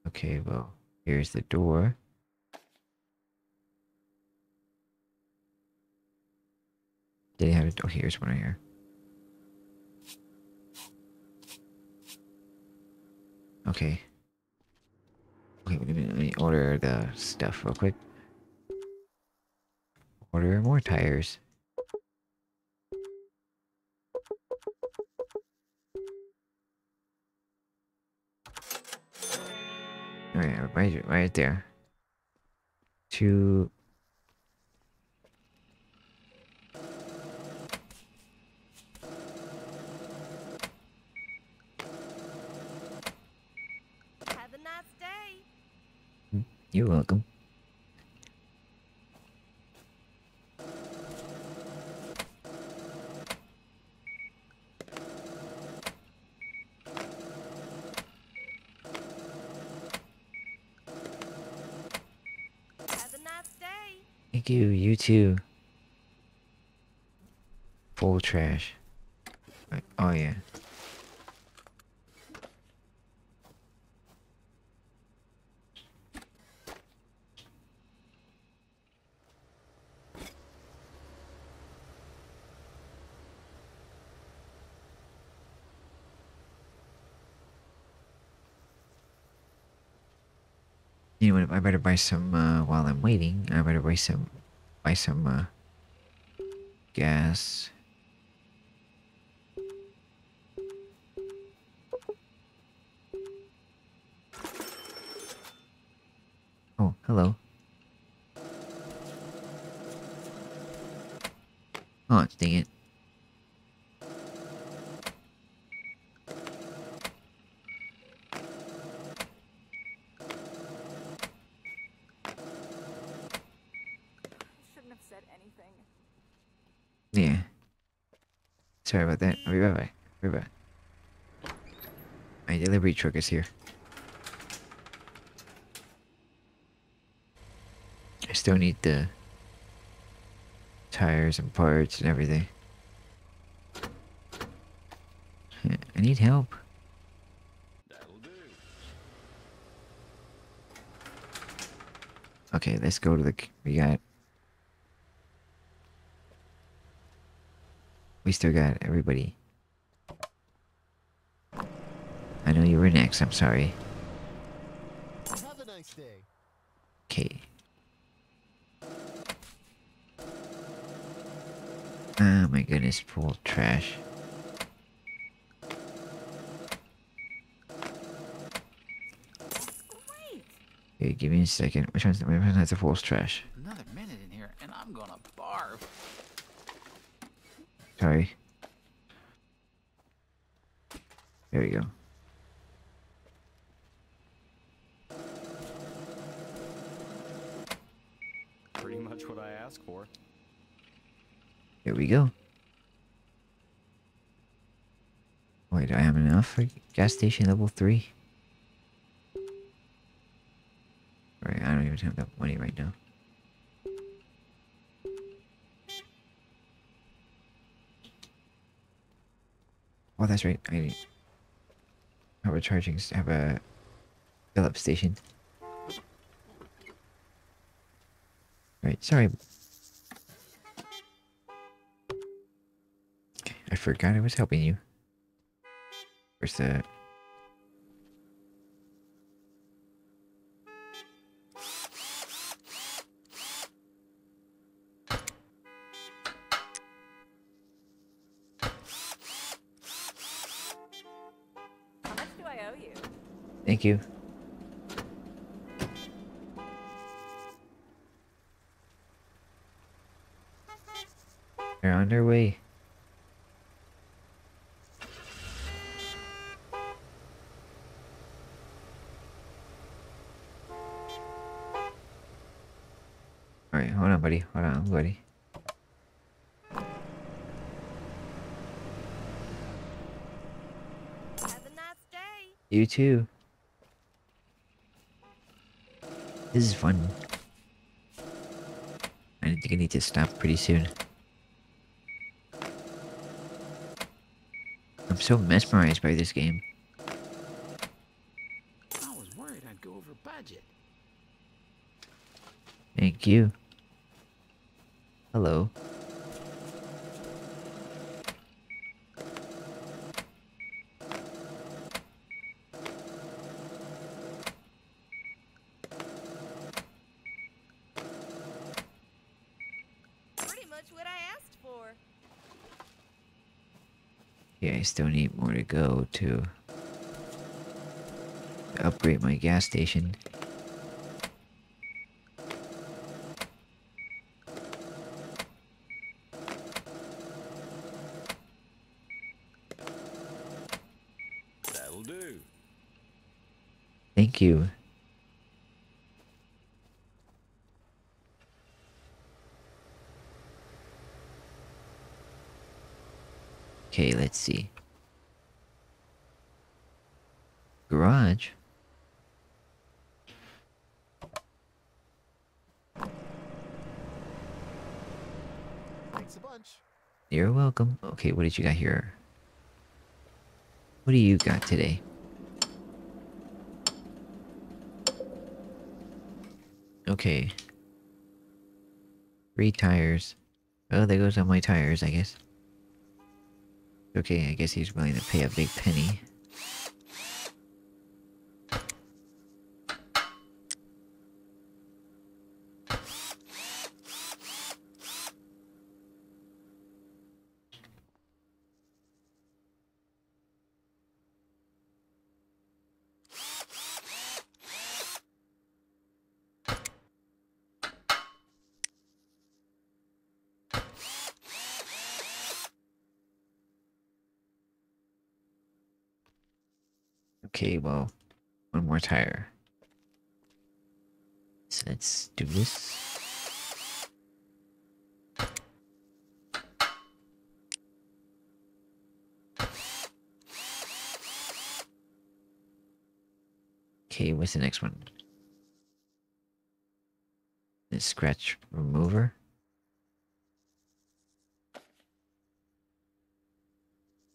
Okay, well, here's the door. Did he have it? Oh, here's one right here. Okay. Okay, a. Let me order the stuff real quick. Order more tires. Oh, Alright, right, right there. Two. Have a nice day. Hmm, you're welcome. You, you too. Full trash. Oh yeah. You know what, I better buy some, uh, while I'm waiting, I better buy some buy some uh, gas. Oh, hello. Oh, dang it. I shouldn't have said anything. Yeah. Sorry about that. I'll be right back. Be right back. My delivery truck is here. I still need the tires and parts and everything. I need help. Okay, let's go to the. We got. We still got everybody. I know you were next. I'm sorry. Have a nice day. Okay. Ah, my goodness, full trash. Great. Okay, give me a second. Which one's which one has the full trash? Another minute in here, and I'm gonna barf. Sorry. There we go. Pretty much what I asked for. There we go. Wait, do For gas station level 3? Right, I don't even have that money right now. Oh, that's right. I have a charging, have a fill up station. Right, sorry. Okay, I forgot I was helping you. Where's the... How much do I owe you? Thank you. They're on their way. Alright, hold on, buddy. Hold on, buddy. Have a nice day. You too. This is fun. I think I need to stop pretty soon. I'm so mesmerized by this game. I was worried I'd go over budget. Thank you. Hello. Pretty much what I asked for. Yeah, I still need more to go to upgrade my gas station. That'll do. Thank you. Okay, let's see. Garage. Thanks a bunch. You're welcome. Okay, what did you got here? What do you got today? Okay. Three tires. Oh, there goes all my tires, I guess. Okay, I guess he's willing to pay a big penny. Okay, well, one more tire. So let's do this. Okay, what's the next one? The scratch remover.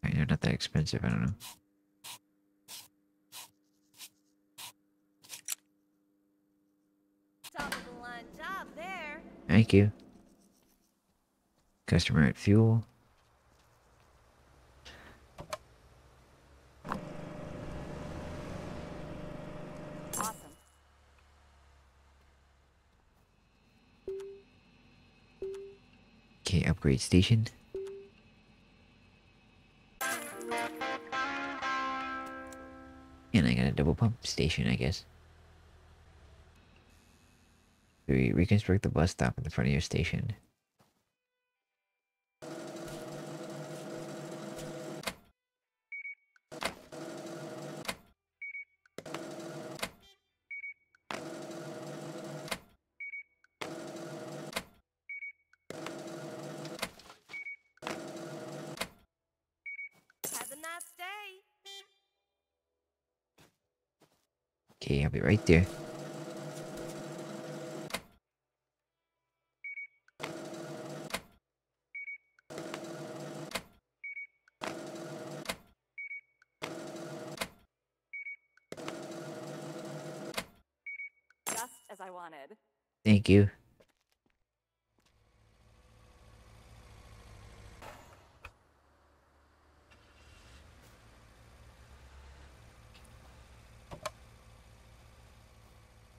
Right, they're not that expensive, I don't know. Top of the line job there. Thank you. Customer at fuel. Awesome. Okay, upgrade station. And I got a double pump station, I guess. We reconstruct the bus stop in the front of your station. Have a nice day. Okay, I'll be right there. Just as I wanted. Thank you.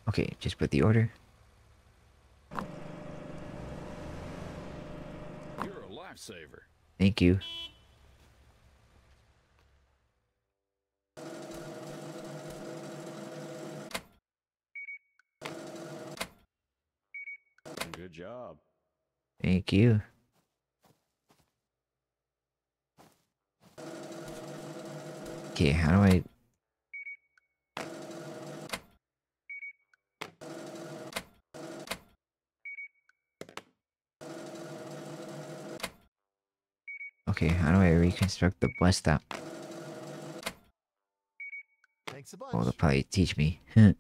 Okay, just put the order. You're a lifesaver. Thank you. Good job. Thank you. Okay, how do I... Okay, how do I reconstruct the bus stop? Thanks a oh, bunch. Oh, they'll probably teach me.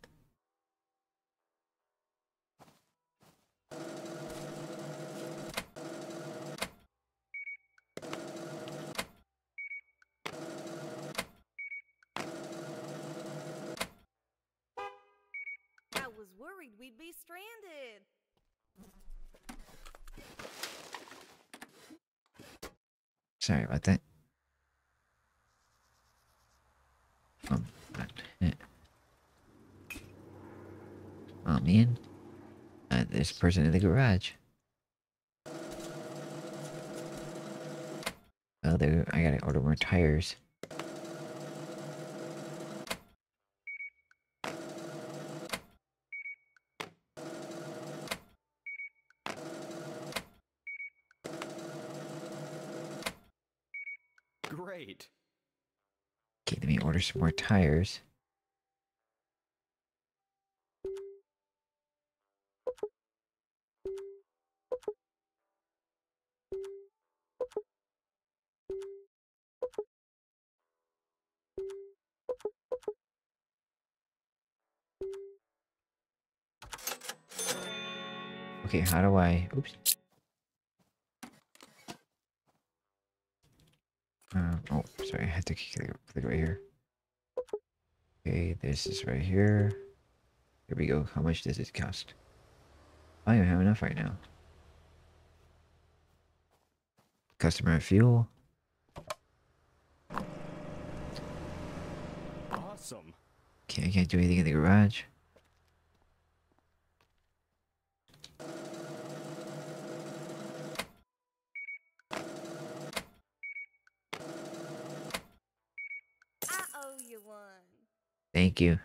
I was worried we'd be stranded. Sorry about that. Um, uh, oh man, uh, there's a person in the garage. Oh, there. I gotta order more tires. Great. Okay, let me order some more tires. How do I... Oops. Uh, oh, sorry, I had to click, click right here. Okay, this is right here. Here we go. How much does it cost? I don't have enough right now. Customer fuel. Awesome. Okay, I can't do anything in the garage. Thank you.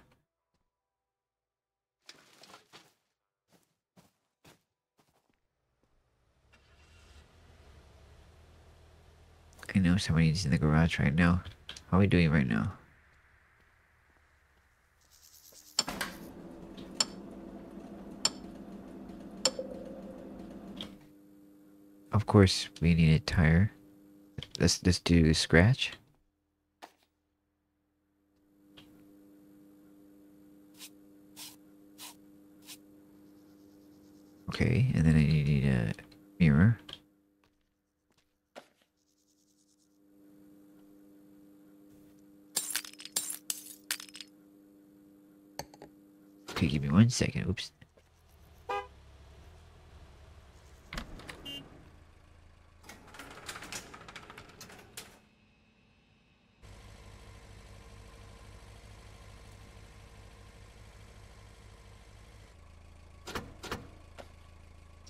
I know somebody's in the garage right now. How are we doing right now? Of course, we need a tire. Let's, let's do scratch. Okay, and then I need a uh, mirror. Okay, give me one second. Oops.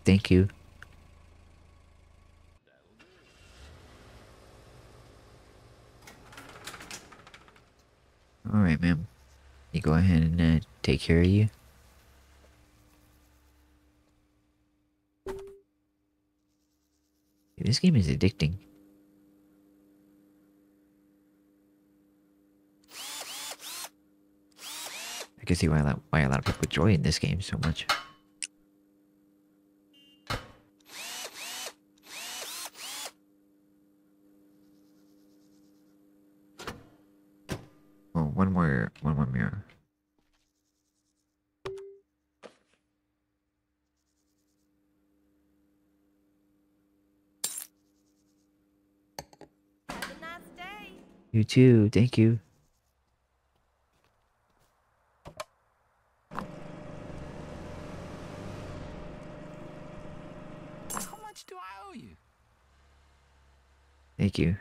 Thank you. Alright, ma'am. You go ahead and uh, take care of you. This game is addicting. I can see why lot, why a lot of people enjoy in this game so much. Oh, one more, one more mirror. Have a nice day. You too, thank you. How much do I owe you? Thank you.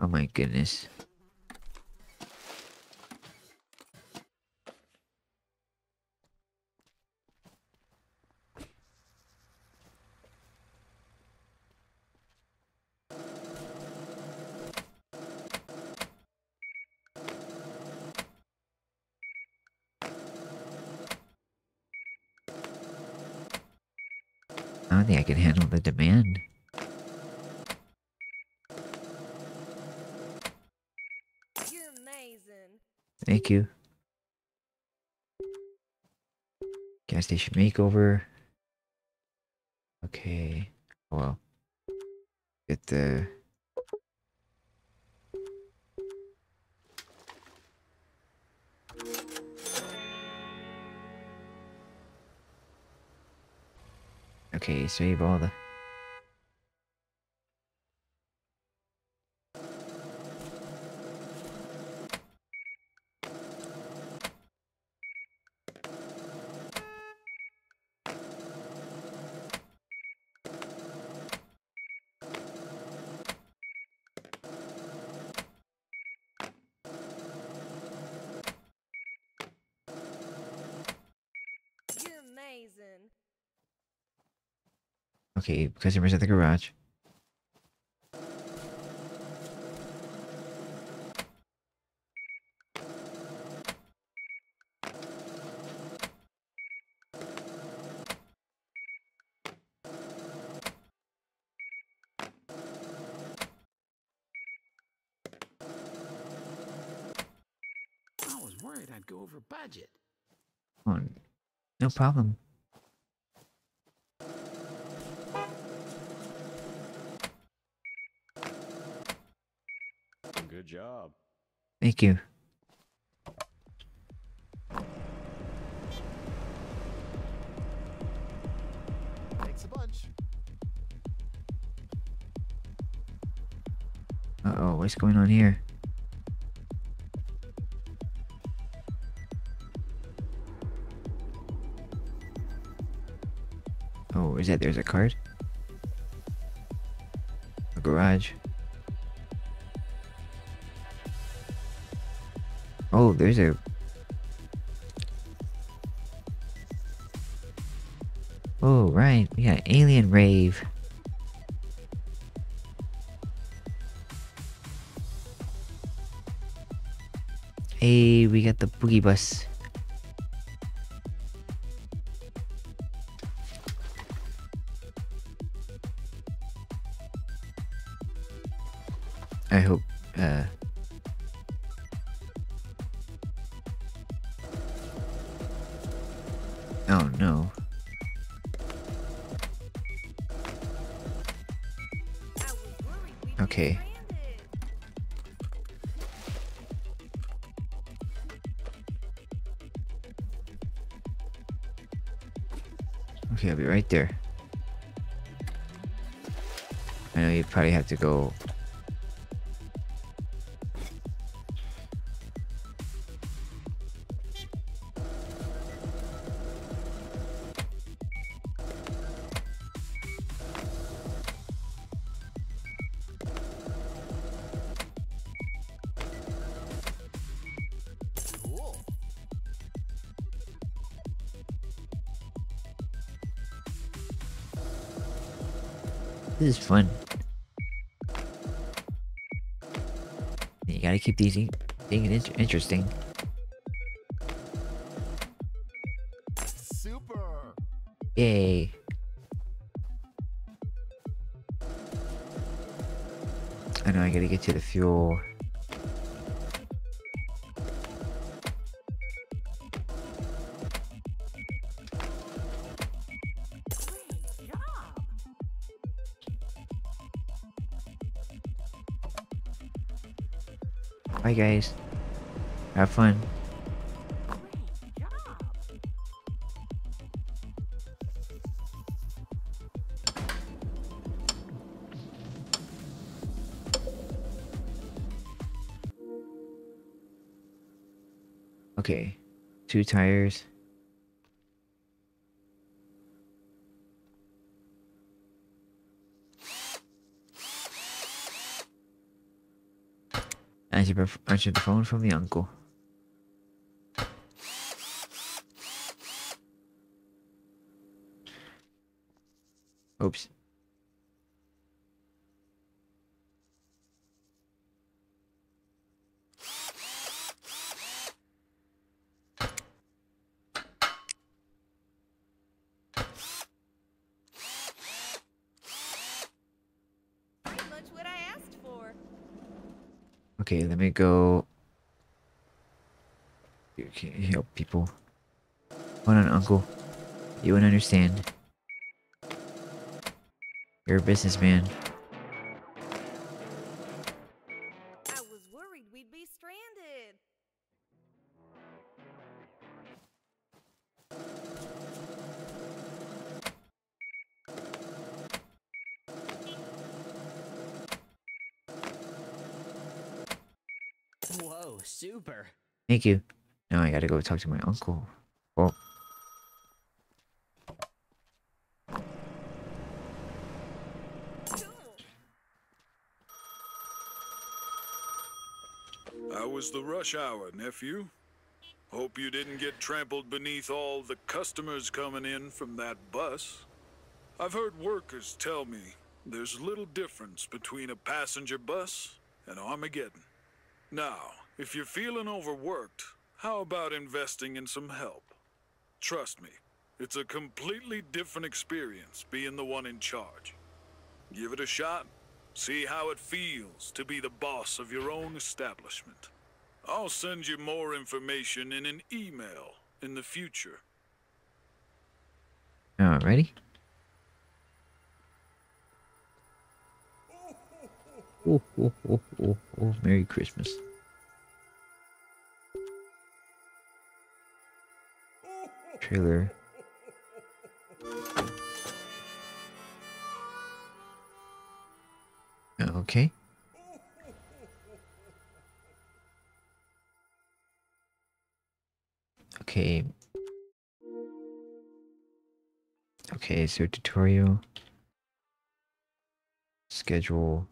Oh my goodness. I don't think I can handle the demand. You're amazing. Thank you. Gas makeover. Okay. Oh, well. Get the. Okay, save all the. You're amazing. Customers at the garage. I was worried I'd go over budget. Oh, no problem. Good job. Thank you. Thanks a bunch. Uh oh, what's going on here? Oh, is that there's a card? A garage. Oh, there's a. Oh, right. We got Alien Rave. Hey, we got the boogie bus. Right there. I know you probably have to go. Is fun. You gotta keep these in- things in- interesting. Super. Yay. I know I gotta get to the fuel. Bye guys. Have fun. Okay. Two tires. Answer, bef- answer the phone from the uncle. Oops. Pretty much what I asked for. Okay, let me go. You can't help people. Hold on, uncle. You wouldn't understand. You're a businessman. I was worried we'd be stranded. Whoa, super. Thank you. Now I gotta go talk to my uncle. Well, Cool. How was the rush hour, nephew? Hope you didn't get trampled beneath all the customers coming in from that bus. I've heard workers tell me there's little difference between a passenger bus and Armageddon. Now, if you're feeling overworked, how about investing in some help? Trust me, it's a completely different experience being the one in charge. Give it a shot. See how it feels to be the boss of your own establishment. I'll send you more information in an email in the future. alrighty. Oh, oh, oh, oh, oh, Merry Christmas. Trailer. Okay. Okay. Okay, so tutorial. Schedule.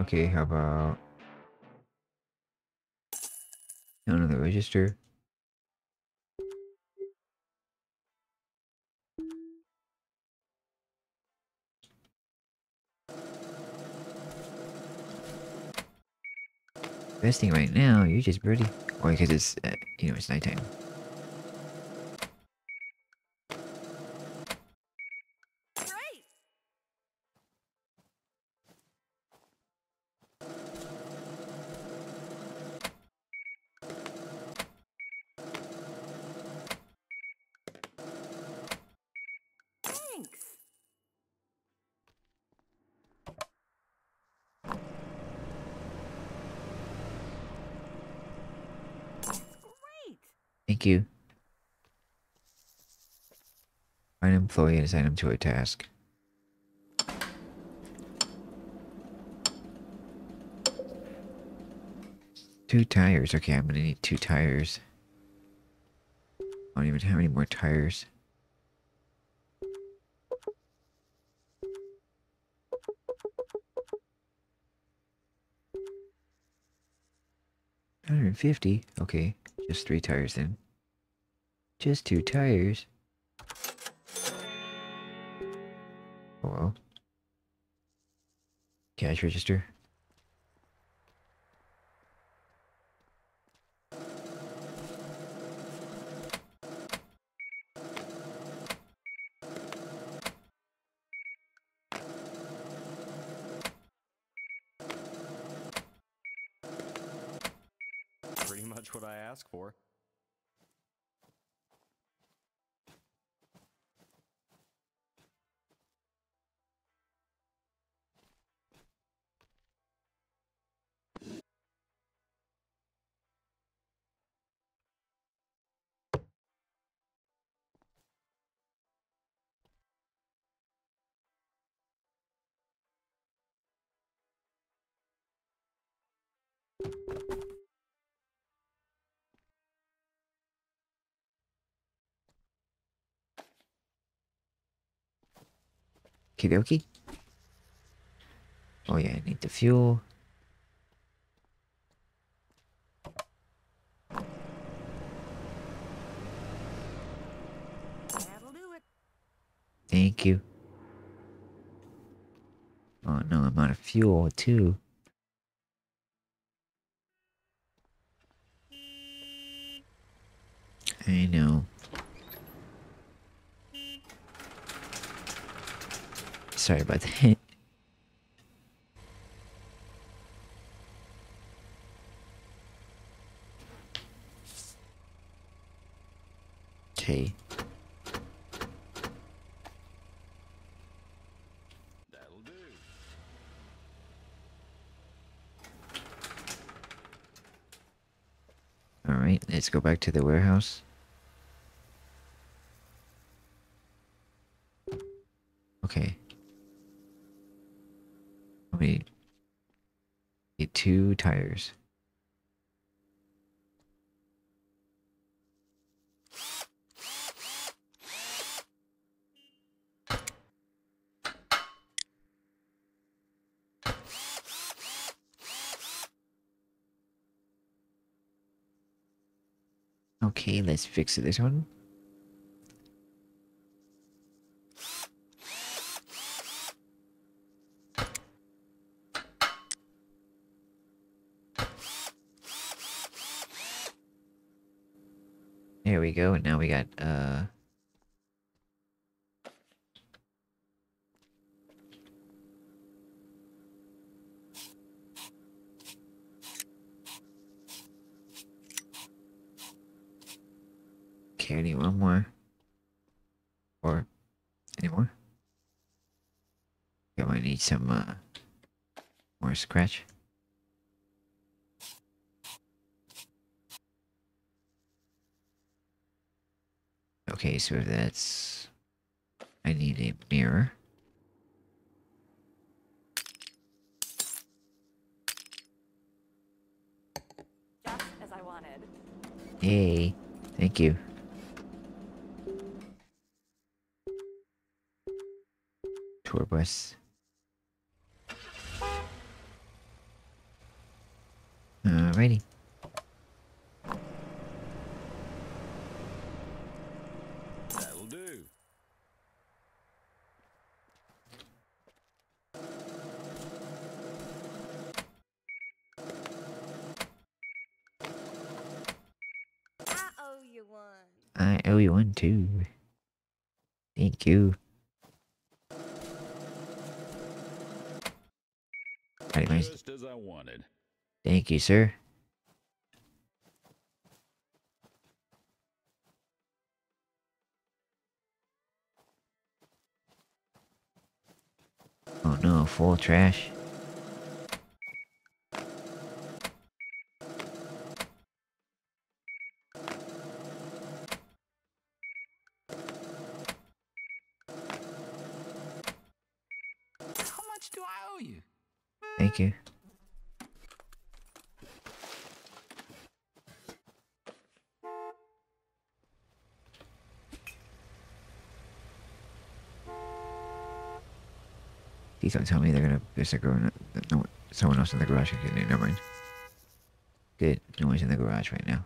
Okay, how about another register? Best thing right now, you're just birdie. Or because it's, uh, you know, it's nighttime. Great. Thank you. Find an employee and assign him to a task. Two tires. Okay, I'm gonna need two tires. I don't even have any more tires. Hundred and fifty. Okay, just three tires then. Just two tires. Cash register. Pretty much what I asked for. Okie dokie. Oh yeah, I need the fuel. That'll do it. Thank you. Oh no, I'm out of fuel too. I know. Sorry about that. Okay. Alright, let's go back to the warehouse. Okay. We need two tires. Okay, let's fix this one. There we go, and now we got, uh... Okay, I need one more. Or, any more? I need some, uh, more scratch. Okay, so that's... I need a mirror. Just as I wanted. Yay. Thank you. Tour bus. Alrighty. That'll do. I owe you one. I owe you one too. Thank you. Just as I wanted. Thank you, sir. Oh no, full trash. Thank you. Please don't tell me they're gonna there's a no someone else in the garage. Okay, never mind. Good. No one's in the garage right now.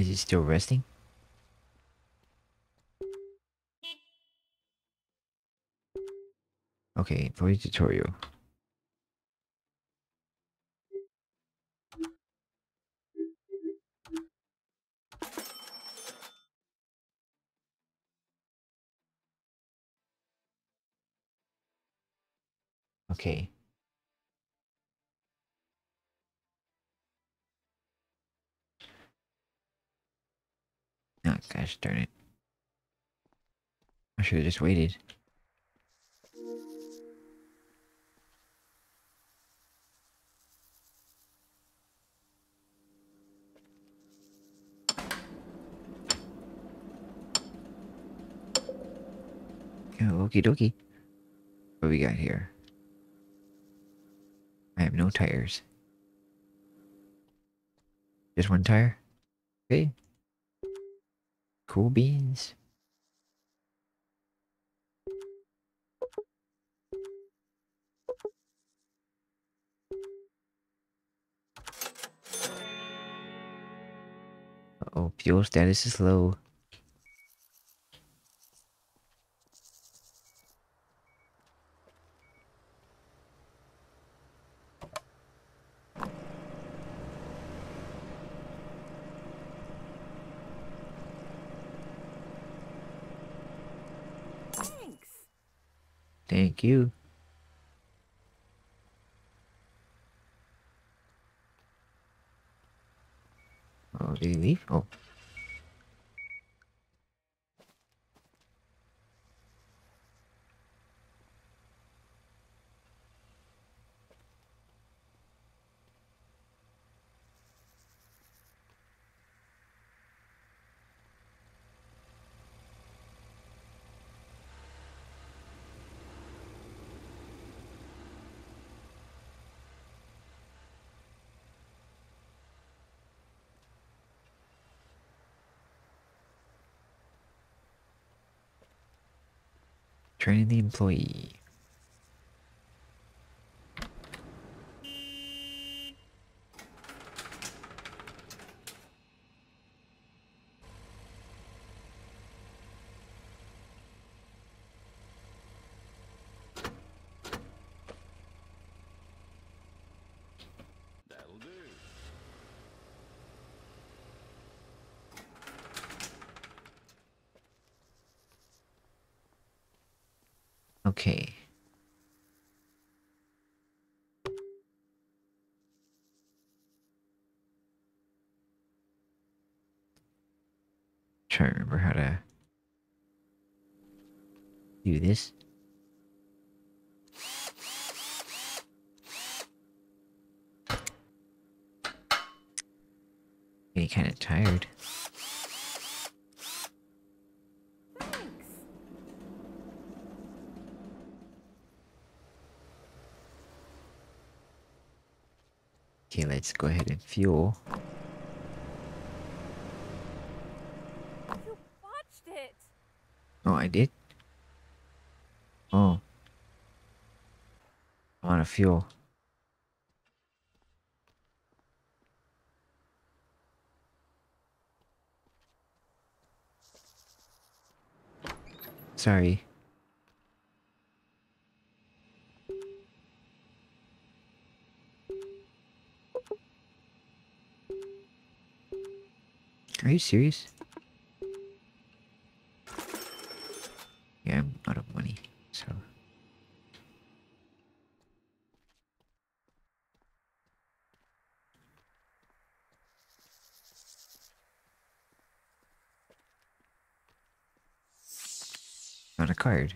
Is it still resting? Okay, for tutorial. Okay. Gosh darn it. I should have just waited. Oh, okie dokie. What we got here? I have no tires. Just one tire? Okay. Cool beans. Uh oh, fuel status is low. Thanks. Thank you. Oh, did he leave? Oh. Training the employee. Okay. Try to remember how to do this. Getting kind of tired. Thanks. Okay, let's go ahead and fuel. You botched it. Oh, I did? Oh. I want to fuel. Sorry. Are you serious? Yeah, I'm out of money, so. Not a card.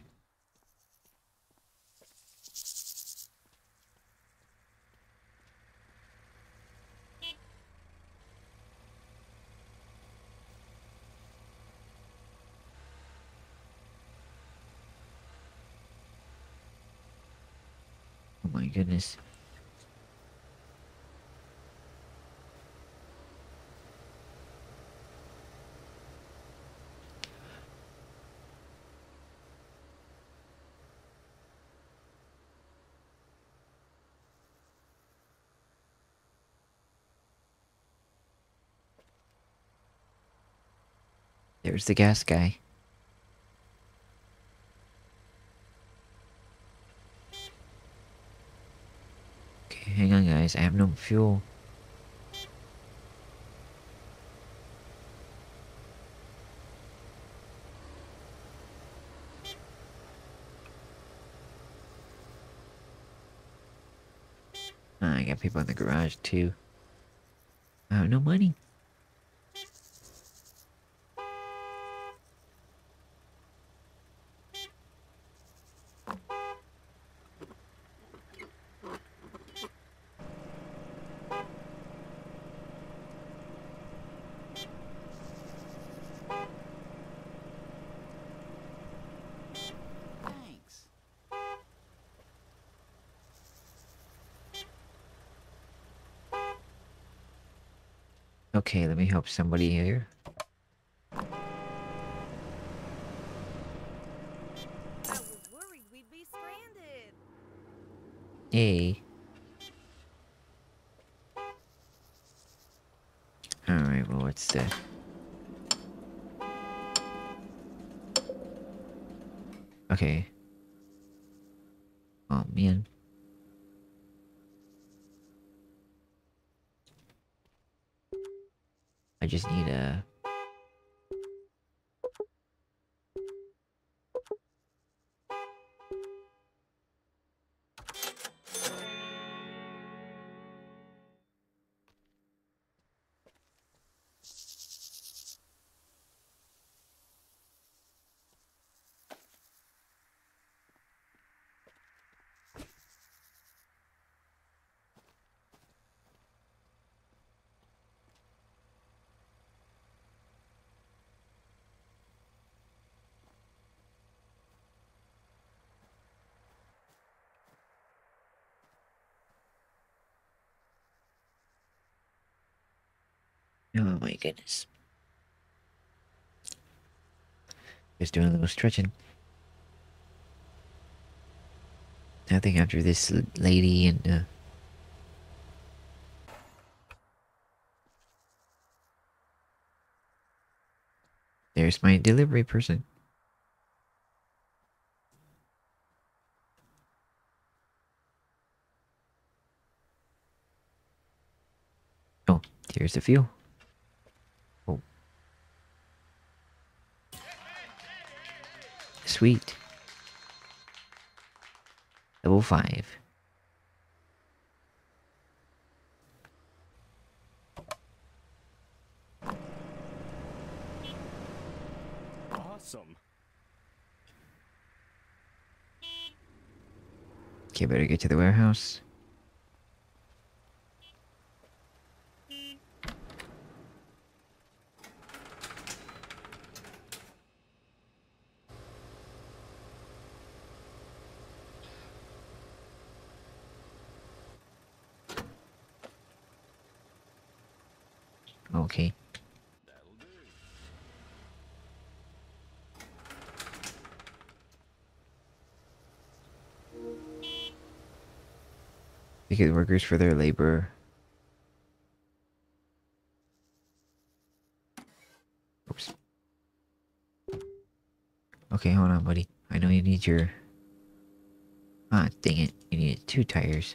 my goodness. There's the gas guy. Okay, hang on guys, I have no fuel. Ah, I got people in the garage too. I have no money. Thanks. Okay, let me help somebody here. I was worried we'd be stranded. Yay. Alright, well, what's the... Okay. Oh, man. My goodness. Just doing a little stretching. I think after this lady and uh, there's my delivery person. Oh, here's the fuel. Sweet. Level 5. Awesome. Okay, better get to the warehouse. Okay. Ticket workers for their labor. Oops. Okay, hold on, buddy. I know you need your. Ah, dang it. You need two tires.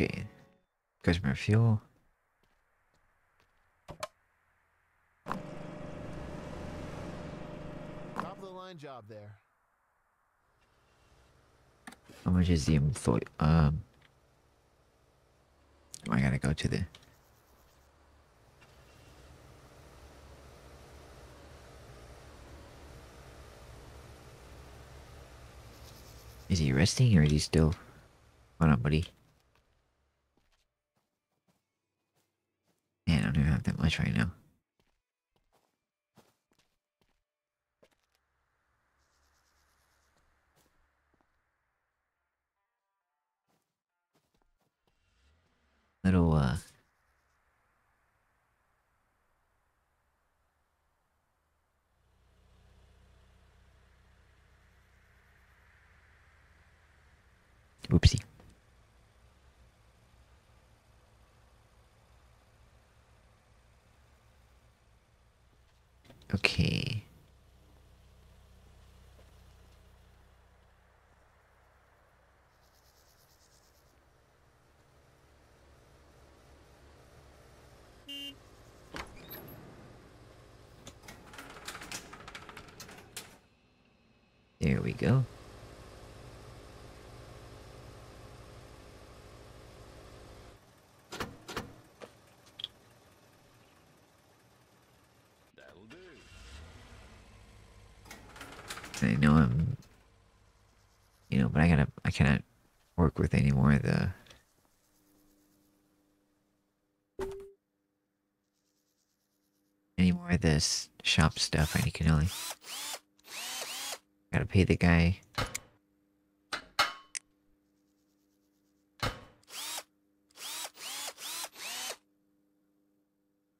Okay. Customer fuel. Top of the line job there. How much is the employee? Um. I gotta go to the. Is he resting or is he still? Hold on, buddy. That much right now. Little, uh... Oopsie. Okay. There we go. That'll do. I know I'm, you know, but I gotta, I cannot work with any more of the. Any more of this shop stuff. I can only. Gotta pay the guy.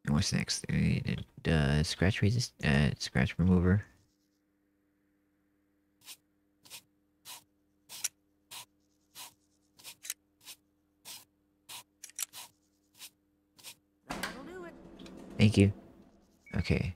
And what's next? Uh, scratch resist, uh, scratch remover. That'll do it. Thank you. Okay.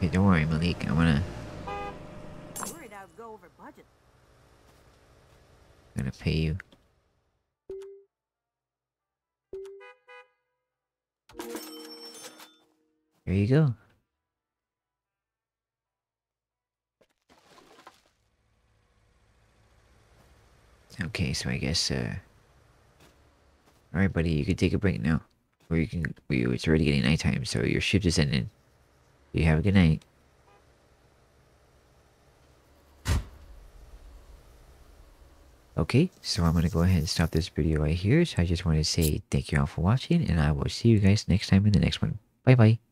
Hey, don't worry, Malik. I wanna, Worried I would go over budget. I'm gonna pay you. There you go. Okay, so I guess, uh... Alright, buddy, you can take a break now. Or you can... It's already getting nighttime, so your shift is ending. You have a good night. Okay, so I'm going to go ahead and stop this video right here. So I just want to say thank you all for watching, and I will see you guys next time in the next one. Bye-bye.